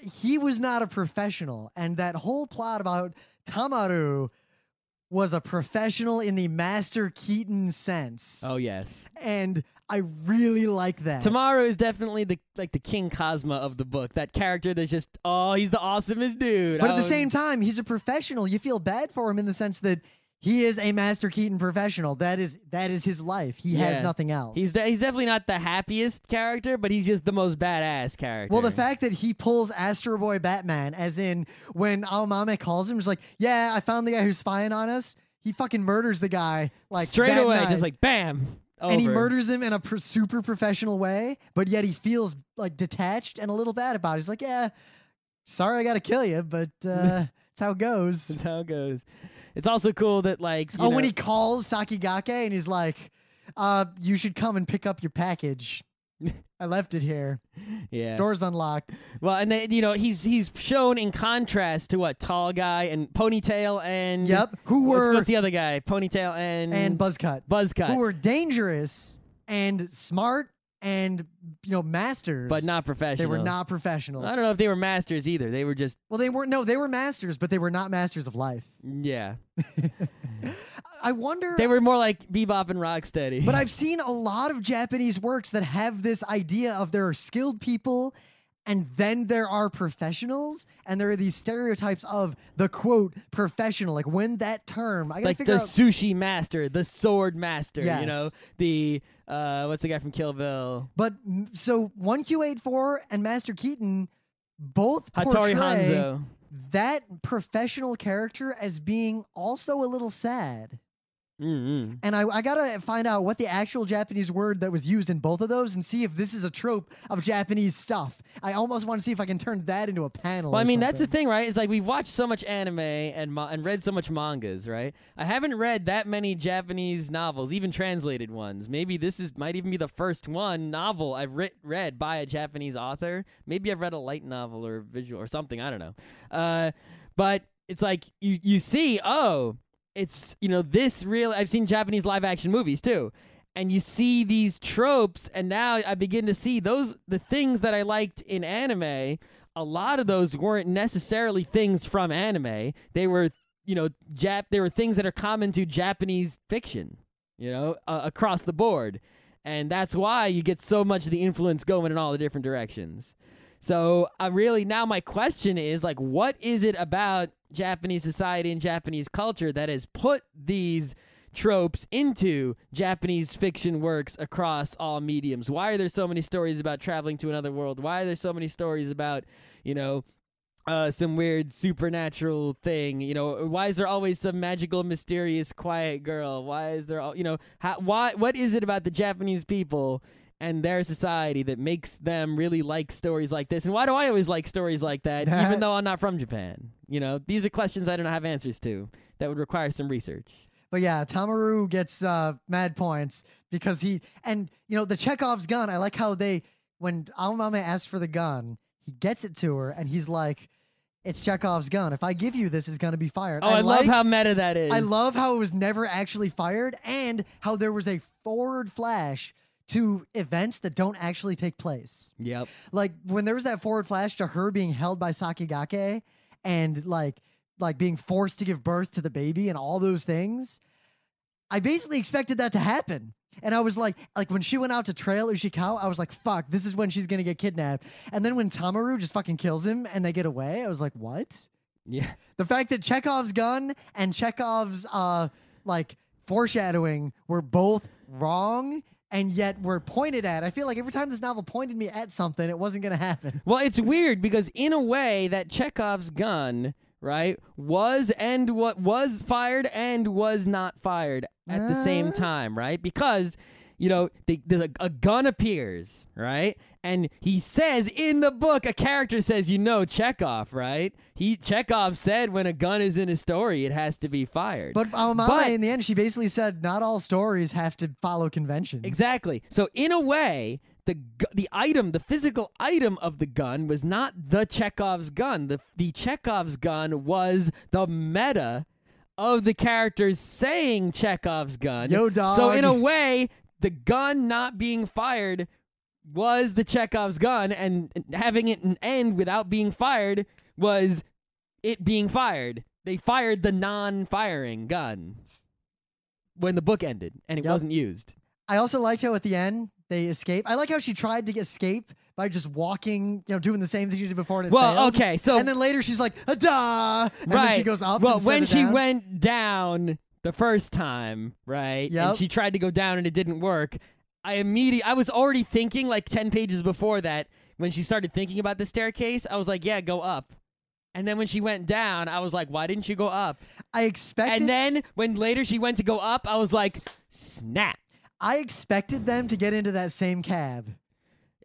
he was not a professional. And that whole plot about Tamaru was a professional in the Master Keaton sense. Oh yes. And I really like that. Tamaru is definitely the like the King Cosma of the book. That character that's just oh, he's the awesomest dude. But at the same time, he's a professional. You feel bad for him in the sense that he is a Master Keaton professional. That is that is his life. He has nothing else. He's de- he's definitely not the happiest character, but he's just the most badass character. well, the fact that he pulls Astro Boy Batman, as in when Aomame calls him, he's like, "Yeah, I found the guy who's spying on us." He fucking murders the guy like straight away, night. just like bam, and he murders him in a pr- super professional way, but yet he feels like detached and a little bad about it. He's like, "Yeah, sorry, I got to kill you, but uh, it's how it goes." That's how it goes. It's also cool that like you oh, know, when he calls Sakigake and he's like, uh, you should come and pick up your package. I left it here. yeah. Door's unlocked. Well, and then you know he's he's shown in contrast to what tall guy and ponytail and Yep. Who were what's the other guy? Ponytail and and Buzzcut. Buzzcut, Who were dangerous and smart and you know masters. but not professional. they were not professionals. I don't know if they were masters either. They were just Well, they weren't. No, they were masters, but they were not masters of life. yeah. I wonder. They were more like Bebop and Rocksteady. But I've seen a lot of Japanese works that have this idea of there are skilled people and then there are professionals and there are these stereotypes of the quote professional like when that term I got to like the figure out sushi master, the sword master. yes. You know the uh, what's the guy from Kill Bill? but so 1Q84 and Master Keaton both Hattori portray Hanzo. that professional character as being also a little sad. Mm-mm. And I, I gotta find out what the actual Japanese word that was used in both of those and see if this is a trope of Japanese stuff. I almost want to see if I can turn that into a panel. Well, I mean, that's the thing, right? It's like we've watched so much anime and ma- and read so much mangas, right? I haven't read that many Japanese novels, even translated ones. Maybe this is might even be the first one novel I've writ- read by a Japanese author. Maybe I've read a light novel or visual or something. I don't know. Uh, but it's like you you see, oh, it's you know this real. I've seen Japanese live action movies too. And you see these tropes, and now I begin to see those the things that I liked in anime a lot of those weren't necessarily things from anime. They were, you know, Jap. They were things that are common to Japanese fiction, you know, uh, across the board, and that's why you get so much of the influence going in all the different directions. So, I'm really now my question is like, what is it about Japanese society and Japanese culture that has put these tropes into Japanese fiction works across all mediums. Why are there so many stories about traveling to another world? Why are there so many stories about, you know, uh, some weird supernatural thing? You know, why is there always some magical, mysterious, quiet girl? Why is there, all, you know, how, why? What is it about the Japanese people? And their society that makes them really like stories like this. And why do I always like stories like that, even though I'm not from Japan? You know, these are questions I don't have answers to that would require some research. But yeah, Tamaru gets uh, mad points because he and you know the Chekhov's gun. I like how they when Aomame asks for the gun, he gets it to her and he's like, "It's Chekhov's gun. If I give you this, it's gonna be fired." Oh, I, love like- how meta that is. I love how it was never actually fired and how there was a forward flash to events that don't actually take place. Yep. Like when there was that forward flash to her being held by Sakigake and like like being forced to give birth to the baby and all those things. I basically expected that to happen. And I was like, like when she went out to trail Ushikawa, I was like, fuck, this is when she's gonna get kidnapped. And then when Tamaru just fucking kills him and they get away, I was like, what? Yeah. The fact that Chekhov's gun and Chekhov's uh like foreshadowing were both wrong and yet we were pointed at. I feel like every time this novel pointed me at something, it wasn't gonna happen. Well, it's weird because in a way that Chekhov's gun, right, was and what was fired and was not fired at the same Uh. time, right? Because you know, the, the, a gun appears, right? And he says in the book, a character says, "You know, Chekhov, right? He Chekhov said when a gun is in a story, it has to be fired." But Aomame, But- in the end, she basically said not all stories have to follow conventions. Exactly. So in a way, the the item, the physical item of the gun was not the Chekhov's gun. The the Chekhov's gun was the meta of the characters saying Chekhov's gun. Yo, So in a way, the gun not being fired was the Chekhov's gun, and having it end without being fired was it being fired. They fired the non-firing gun when the book ended, and it Yep. wasn't used. I also liked how at the end they escape. I like how she tried to escape by just walking, you know, doing the same thing she did before and it Well, failed. okay, so and then later she's like, "Ah, "Da!" And right. then she goes up. Well, when she down. went down the first time, right? Yep. And she tried to go down and it didn't work. I immediately I was already thinking like 10 pages before that when she started thinking about the staircase, I was like, yeah, go up. And then when she went down, I was like, why didn't you go up? I expected, And then when later she went to go up, I was like, snap. I expected them to get into that same cab.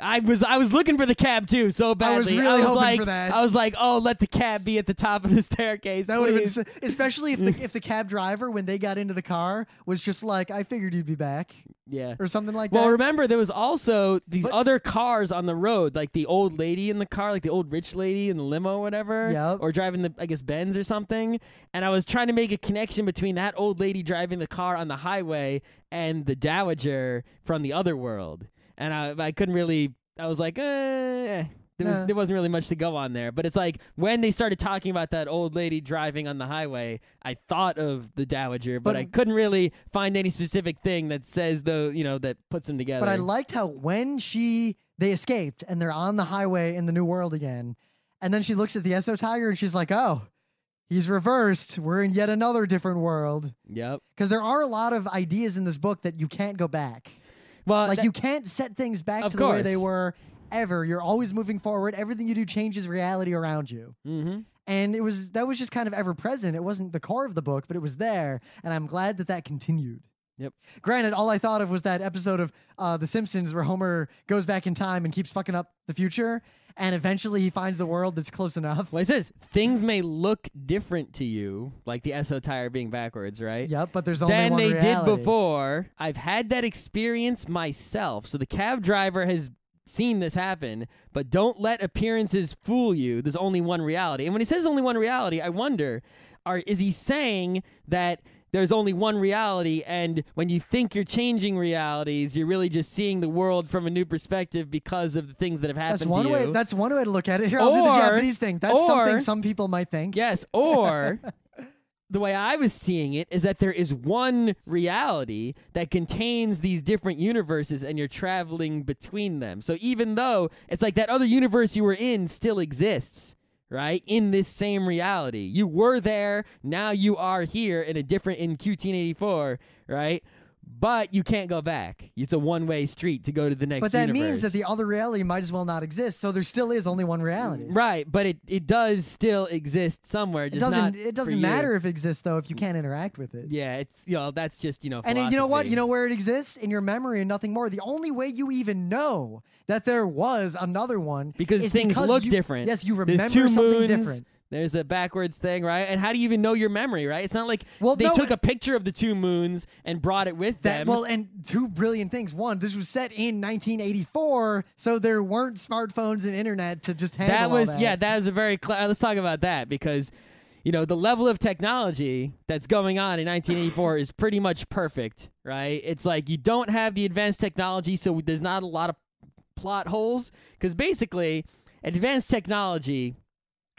I was I was looking for the cab too so badly. I was really hoping like, for that. I was like, oh, let the cab be at the top of the staircase. That would have been, so, especially if the if the cab driver when they got into the car was just like, "I figured you'd be back" yeah. or something like Well, that. Well, remember there was also these But- other cars on the road, like the old lady in the car, like the old rich lady in the limo, or whatever, Yep. or driving the I guess Benz or something. And I was trying to make a connection between that old lady driving the car on the highway and the dowager from the other world. And I I couldn't really. I was like, eh. eh. There, was, Nah. there wasn't really much to go on there, but it's like when they started talking about that old lady driving on the highway, I thought of the dowager, but, But- I couldn't really find any specific thing that says the you know that puts them together. But I liked how when she they escaped and they're on the highway in the new world again, and then she looks at the Esso Tiger and she's like, "Oh, he's reversed. We're in yet another different world." Yep. Because there are a lot of ideas in this book that you can't go back. Well, Like that- you can't set things back to the way they were ever. You're always moving forward. Everything you do changes reality around you. Mhm. And it was that was just kind of ever present. It wasn't the core of the book, but it was there, and I'm glad that that continued. Yep. Granted, all I thought of was that episode of uh, The Simpsons where Homer goes back in time and keeps fucking up the future, and eventually he finds the world that's close enough. Well, it says things may look different to you, like the Esso tire being backwards, right? Yep, but there's only Than one they reality. did before. I've had that experience myself. So the cab driver has seen this happen, but don't let appearances fool you. There's only one reality. And when he says only one reality, I wonder, are is he saying that there's only one reality and when you think you're changing realities, you're really just seeing the world from a new perspective because of the things that have happened That's one to way. you? That's one way to look at it. Here, I'll do the Japanese thing. That's or- something some people might think. Yes, or the way I was seeing it is that there is one reality that contains these different universes and you're traveling between them. So even though it's like that other universe you were in still exists, right? In this same reality. You were there, now you are here in a different in Q1084, right? But you can't go back. It's a one-way street to go to the next But that means that the other reality might as well not exist. So there still is only one reality. Right, but it, it does still exist somewhere. It doesn't. It doesn't you. matter if it exists though if you can't interact with it. Yeah, it's you know that's just you know. And you know what? You know where it exists in your memory and nothing more. The only way you even know that there was another one because things because look you- different. Yes, you remember two something moons, different. There's a backwards thing, right? And how do you even know your memory, right? It's not like Well, they no, took a picture of the two moons and brought it with That them. well, and two brilliant things. One, this was set in 1984, so there weren't smartphones and internet to just handle that was that. yeah, that was a very. Cl- uh, let's talk about that because. You know, the level of technology that's going on in 1984 is pretty much perfect, right? It's like you don't have the advanced technology, so there's not a lot of plot holes. Because basically, advanced technology,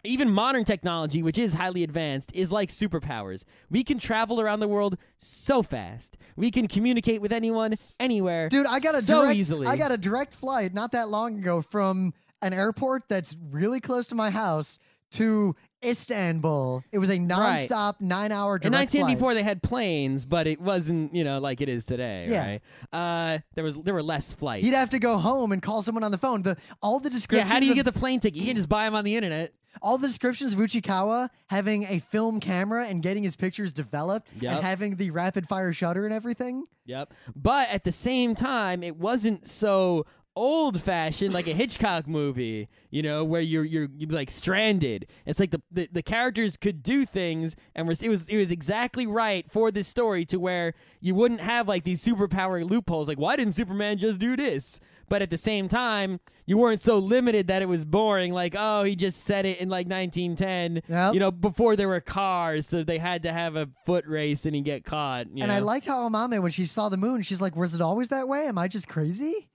even modern technology, which is highly advanced, is like superpowers. We can travel around the world so fast. We can communicate with anyone, anywhere, Dude, I got a so direct, easily. I got a direct flight not that long ago from an airport that's really close to my house to Istanbul. It was a nonstop nine-hour direct In 1984, flight. they had planes, but it wasn't, you know, like it is today, Yeah. right? Uh, there was there were less flights. He'd have to go home and call someone on the phone. The all the descriptions. Yeah, how do you of, get the plane ticket? You can just buy them on the internet. All the descriptions of Ushikawa having a film camera and getting his pictures developed Yep. and having the rapid fire shutter and everything? Yep. But at the same time, it wasn't so old fashioned, like a Hitchcock movie, you know, where you're you're, you're like stranded. It's like the, the the characters could do things, and it was it was exactly right for this story to where you wouldn't have like these superpower loopholes. Like, why didn't Superman just do this? But at the same time, you weren't so limited that it was boring. Like, oh, he just said it in like 1910, Yep. you know, before there were cars, so they had to have a foot race and he get caught. you And I liked how Aomame, when she saw the moon, she's like, "Was it always that way? Am I just crazy?"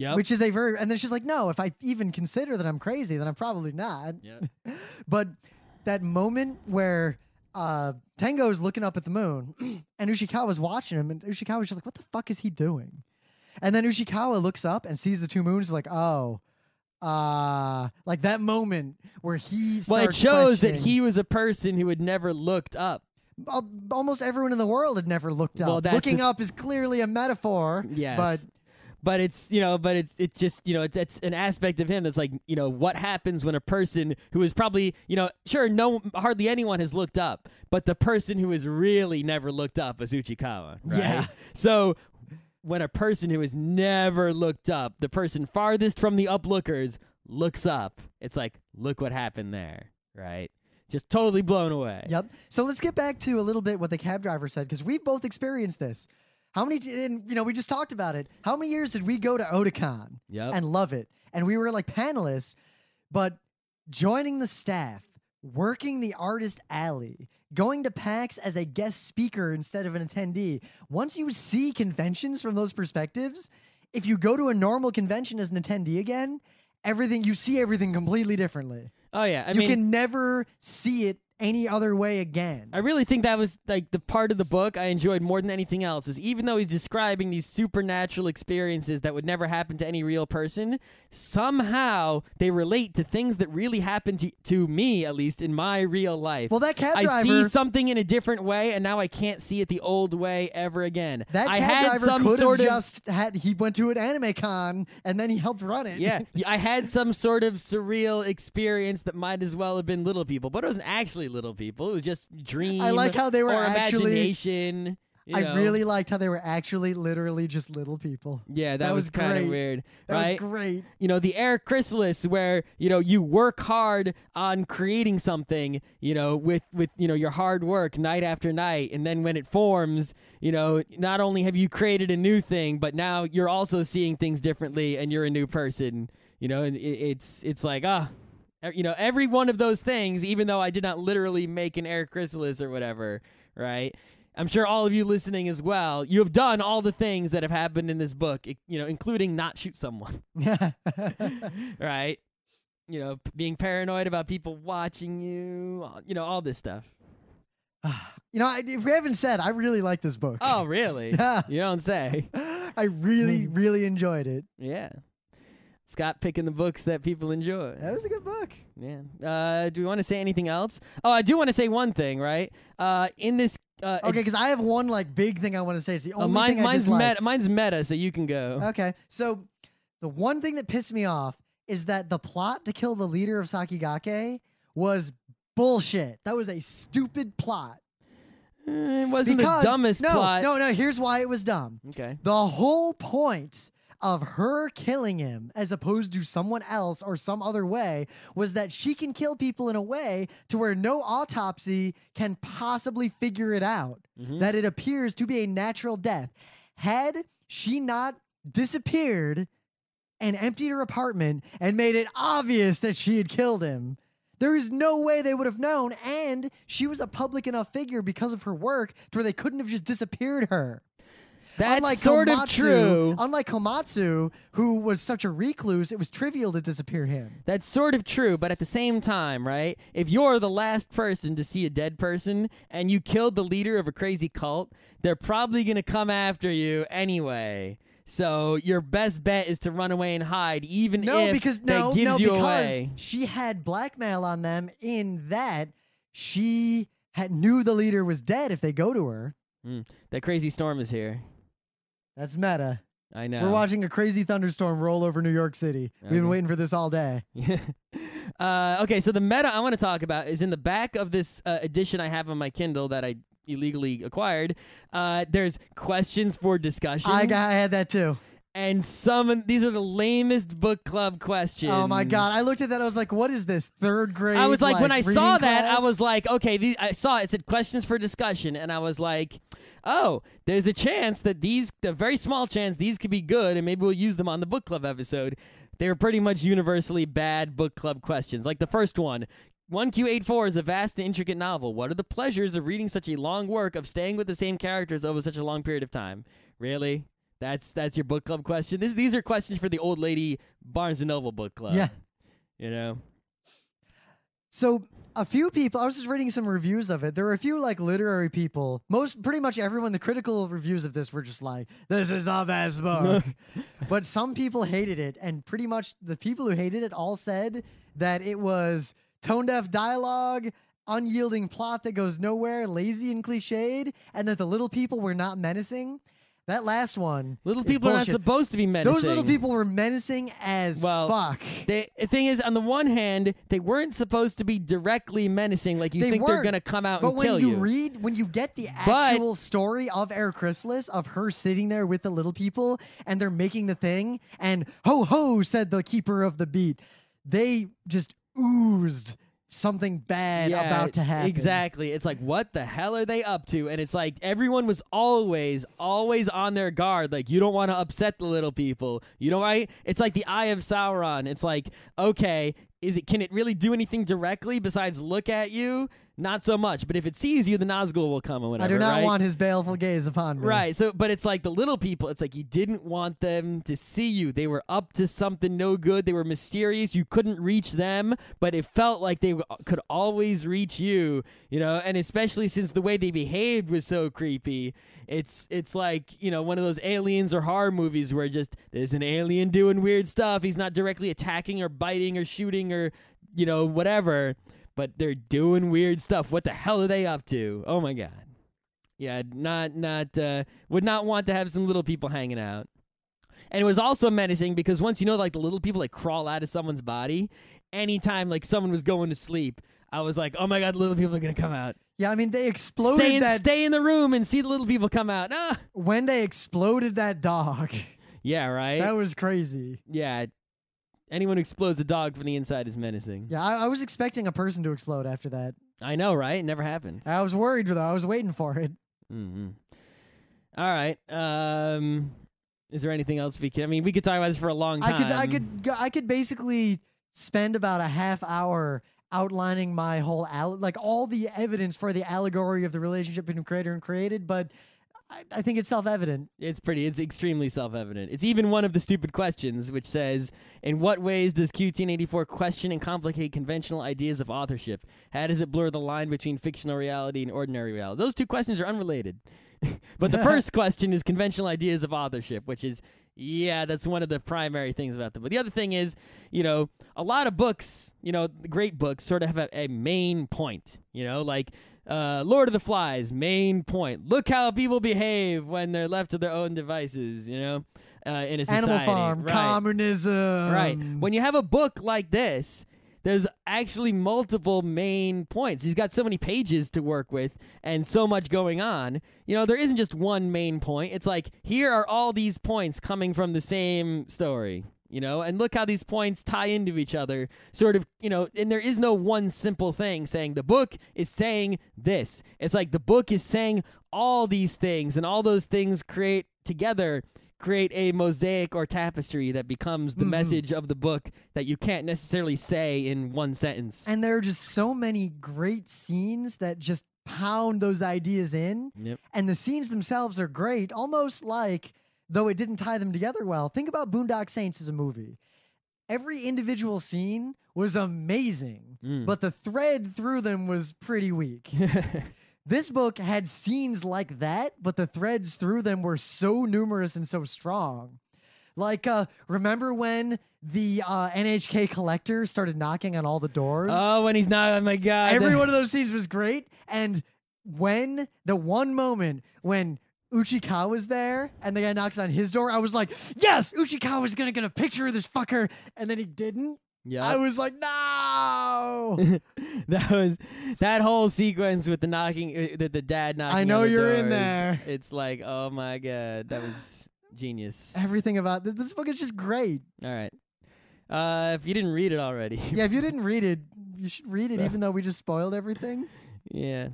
Yep. Which is a very, and then she's like, "No, if I even consider that I'm crazy, then I'm probably not." Yep. But that moment where uh, Tengo's looking up at the moon and Ushikawa's watching him, and Ushikawa's just like, "What the fuck is he doing?" And then Ushikawa looks up and sees the two moons, like, "Oh." Uh like that moment where he well, it shows that he was a person who had never looked up. Almost everyone in the world had never looked up. Well, Looking up is clearly a metaphor. Yes. but but it's you know but it's it's just you know it's, it's an aspect of him that's like you know what happens when a person who is probably you know sure no hardly anyone has looked up but the person who has really never looked up is ushikawa right? Yeah. so when a person who has never looked up the person farthest from the uplookers looks up it's like look what happened there right just totally blown away Yep. So let's get back to a little bit what the cab driver said because we've both experienced this. How many? And, you know, we just talked about it. How many years did we go to Otakon Yep. and love it? And we were like panelists, but joining the staff, working the artist alley, going to PAX as a guest speaker instead of an attendee. Once you see conventions from those perspectives, if you go to a normal convention as an attendee again, everything you see everything completely differently. oh yeah i you mean can never see it any other way again. I really think that was like the part of the book I enjoyed more than anything else is even though he's describing these supernatural experiences that would never happen to any real person, somehow they relate to things that really happened to, to me, at least in my real life. Well, that cab driver I see something in a different way, and now I can't see it the old way ever again. that I cab had driver some could sort have of just had he went to an anime con and then he helped run it. yeah, I had some sort of surreal experience that might as well have been little people, but it wasn't actually little people. It was just dream. I like how they were actually- imagination. you I know. really liked how they were actually literally just little people. Yeah, that, That was, was kind of weird, That right? was great. You know, the air chrysalis, where you know you work hard on creating something, you know, with with you know your hard work night after night, and then when it forms, you know, not only have you created a new thing, but now you're also seeing things differently, and you're a new person. You know, and it, it's it's like ah. You know, every one of those things, even though I did not literally make an air chrysalis or whatever, right? I'm sure all of you listening as well, you have done all the things that have happened in this book, you know, including not shoot someone, right? You know, being paranoid about people watching you, you know, all this stuff. you know, I, if we haven't said, I really like this book. Oh, really? Yeah. You don't say. I really, hmm. really enjoyed it. Yeah. Scott picking the books that people enjoy. That was a good book. Yeah. Uh, do we want to say anything else? Oh, I do want to say one thing, right? Uh, in this. Uh, Okay, because I have one like big thing I want to say. It's the uh, only mine, thing I mine's disliked. meta. Mine's meta, so you can go. Okay, so the one thing that pissed me off is that the plot to kill the leader of Sakigake was bullshit. That was a stupid plot. Uh, it wasn't because the dumbest no, plot. no, no. Here's why it was dumb. Okay. The whole point of her killing him, as opposed to someone else or some other way, was that she can kill people in a way to where no autopsy can possibly figure it out. Mm-hmm. That it appears to be a natural death. Had she not disappeared and emptied her apartment and made it obvious that she had killed him. There is no way they would have known, and she was a public enough figure because of her work to where they couldn't have just disappeared her. That's unlike sort Komatsu, of true. Unlike Komatsu, who was such a recluse, it was trivial to disappear him. That's sort of true, but at the same time, right? If you're the last person to see a dead person and you killed the leader of a crazy cult, they're probably going to come after you anyway. So your best bet is to run away and hide, even No, if because that no, gives no, you because away. she had blackmail on them in that she had knew the leader was dead if they go to her. Mm, that crazy storm is here. That's meta. I know. We're watching a crazy thunderstorm roll over New York City. We've been waiting for this all day. uh, okay, so the meta I want to talk about is in the back of this uh, edition I have on my Kindle that I illegally acquired. Uh, there's questions for discussion. I, got, I had that too. and some of these are the lamest book club questions. Oh my god! I looked at that. I was like, "What is this? Third grade?" I was like, when I reading saw that, I was like, okay, these, I saw it said questions for discussion, and I was like, oh, there's a chance that these, a very small chance, these could be good, and maybe we'll use them on the book club episode. They were pretty much universally bad book club questions. Like the first one. 1Q84 is a vast and intricate novel. What are the pleasures of reading such a long work of staying with the same characters over such a long period of time? Really? That's that's your book club question. This these are questions for the old lady Barnes and Noble book club. Yeah. You know. So a few people, I was just reading some reviews of it. There were a few like literary people. Most, pretty much everyone, the critical reviews of this were just like, "This is the best book." but some people hated it, and pretty much the people who hated it all said that it was tone deaf dialogue. Unyielding plot that goes nowhere, lazy and cliched, and that the little people were not menacing. That last one, Little people are not bullshit. supposed to be menacing. Those little people were menacing as Well, fuck. The the thing is, on the one hand, they weren't supposed to be directly menacing, like you They think they're weren't. gonna come out But and when kill you, When you. read, when you get the But- actual story of Air Chrysalis, of her sitting there with the little people, and they're making the thing, and ho ho said the keeper of the beat, they just oozed something bad yeah, about to happen. Exactly. It's like, what the hell are they up to? And it's like everyone was always, always on their guard. Like, you don't want to upset the little people. You know, right? It's like the Eye of Sauron. It's like, okay, is it? Can it really do anything directly besides look at you? Not so much. But if it sees you, the Nazgul will come and whatever. I do not right? want his baleful gaze upon me. Right. So, but it's like the little people. It's like you didn't want them to see you. They were up to something no good. They were mysterious. You couldn't reach them, but it felt like they w- could always reach you. You know, and especially since the way they behaved was so creepy. It's it's like you know one of those aliens or horror movies where just there's an alien doing weird stuff. He's not directly attacking or biting or shooting or you know whatever, but they're doing weird stuff. What the hell are they up to? Oh my god. Yeah, not not uh, would not want to have some little people hanging out. And it was also menacing because once you know like the little people like crawl out of someone's body, anytime like someone was going to sleep, I was like, "Oh my god, little people are going to come out." Yeah, I mean they exploded Stay in, that stay in the room and see the little people come out. Ah. when they exploded that dog. Yeah, right? that was crazy. yeah. Anyone who explodes a dog from the inside is menacing. Yeah, I, I was expecting a person to explode after that. I know, right? It never happened. I was worried though. I was waiting for it. Mm-hmm. All right. Um is there anything else we can I mean, we could talk about this for a long time. I could I could go- I could basically spend about a half hour outlining my whole like all the evidence for the allegory of the relationship between creator and created, but I, I think it's self-evident. It's pretty. It's extremely self-evident. It's even one of the stupid questions, which says, "In what ways does Q1084 question and complicate conventional ideas of authorship? How does it blur the line between fictional reality and ordinary reality?" Those two questions are unrelated. but the first question is conventional ideas of authorship, which is, yeah, that's one of the primary things about them. But the other thing is, you know, a lot of books, you know, great books sort of have a, a main point. You know, like uh, Lord of the Flies, main point. Look how people behave when they're left to their own devices, you know, uh, in a society. Animal Farm, right. communism. Right. When you have a book like this, there's actually multiple main points. He's got so many pages to work with and so much going on. You know, there isn't just one main point. It's like, here are all these points coming from the same story. You know, and look how these points tie into each other. Sort of, you know, and there is no one simple thing saying the book is saying this. It's like the book is saying all these things, and all those things create together create a mosaic or tapestry that becomes the Mhm. message of the book that you can't necessarily say in one sentence. And there are just so many great scenes that just pound those ideas in. Yep. And the scenes themselves are great, almost like though it didn't tie them together well. Think about Boondock Saints as a movie. Every individual scene was amazing, Mm. but the thread through them was pretty weak. this book had scenes like that, but the threads through them were so numerous and so strong. Like, uh, remember when the uh, NHK collector started knocking on all the doors? oh, when he's not, oh my God. Every one of those scenes was great. And when the one moment when Ushikawa's there and the guy knocks on his door, I was like, yes, Ushikawa's gonna get a picture of this fucker. And then he didn't. Yeah. I was like, no. that was that whole sequence with the knocking, uh, the, the dad knocking. I know you're in there. It's like, oh my god, that was genius. Everything about this, this book is just great. All right. Uh, if you didn't read it already, Yeah, if you didn't read it, you should read it, even though we just spoiled everything. yeah.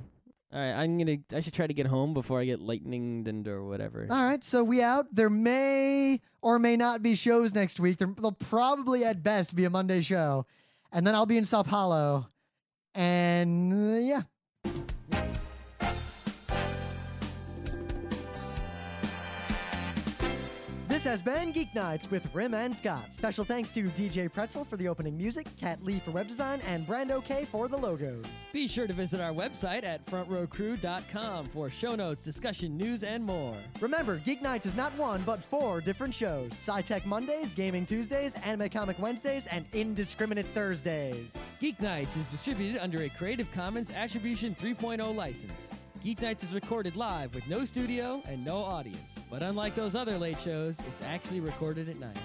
All right, I'm gonna. I should try to get home before I get lightninged or whatever. All right, so we out. There may or may not be shows next week. There, there'll probably at best be a Monday show, and then I'll be in Sao Paulo, and uh, yeah. Has been Geek Nights with Rym and Scott. Special thanks to DJ Pretzel for the opening music, Kat Lee for web design, and Brando K for the logos. Be sure to visit our website at frontrowcrew.com for show notes, discussion, news, and more. Remember, Geek Nights is not one, but four different shows SciTech Mondays, Gaming Tuesdays, Anime Comic Wednesdays, and Indiscriminate Thursdays. Geek Nights is distributed under a Creative Commons Attribution 3.0 license. Geek Nights is recorded live with no studio and no audience. But unlike those other late shows, it's actually recorded at night.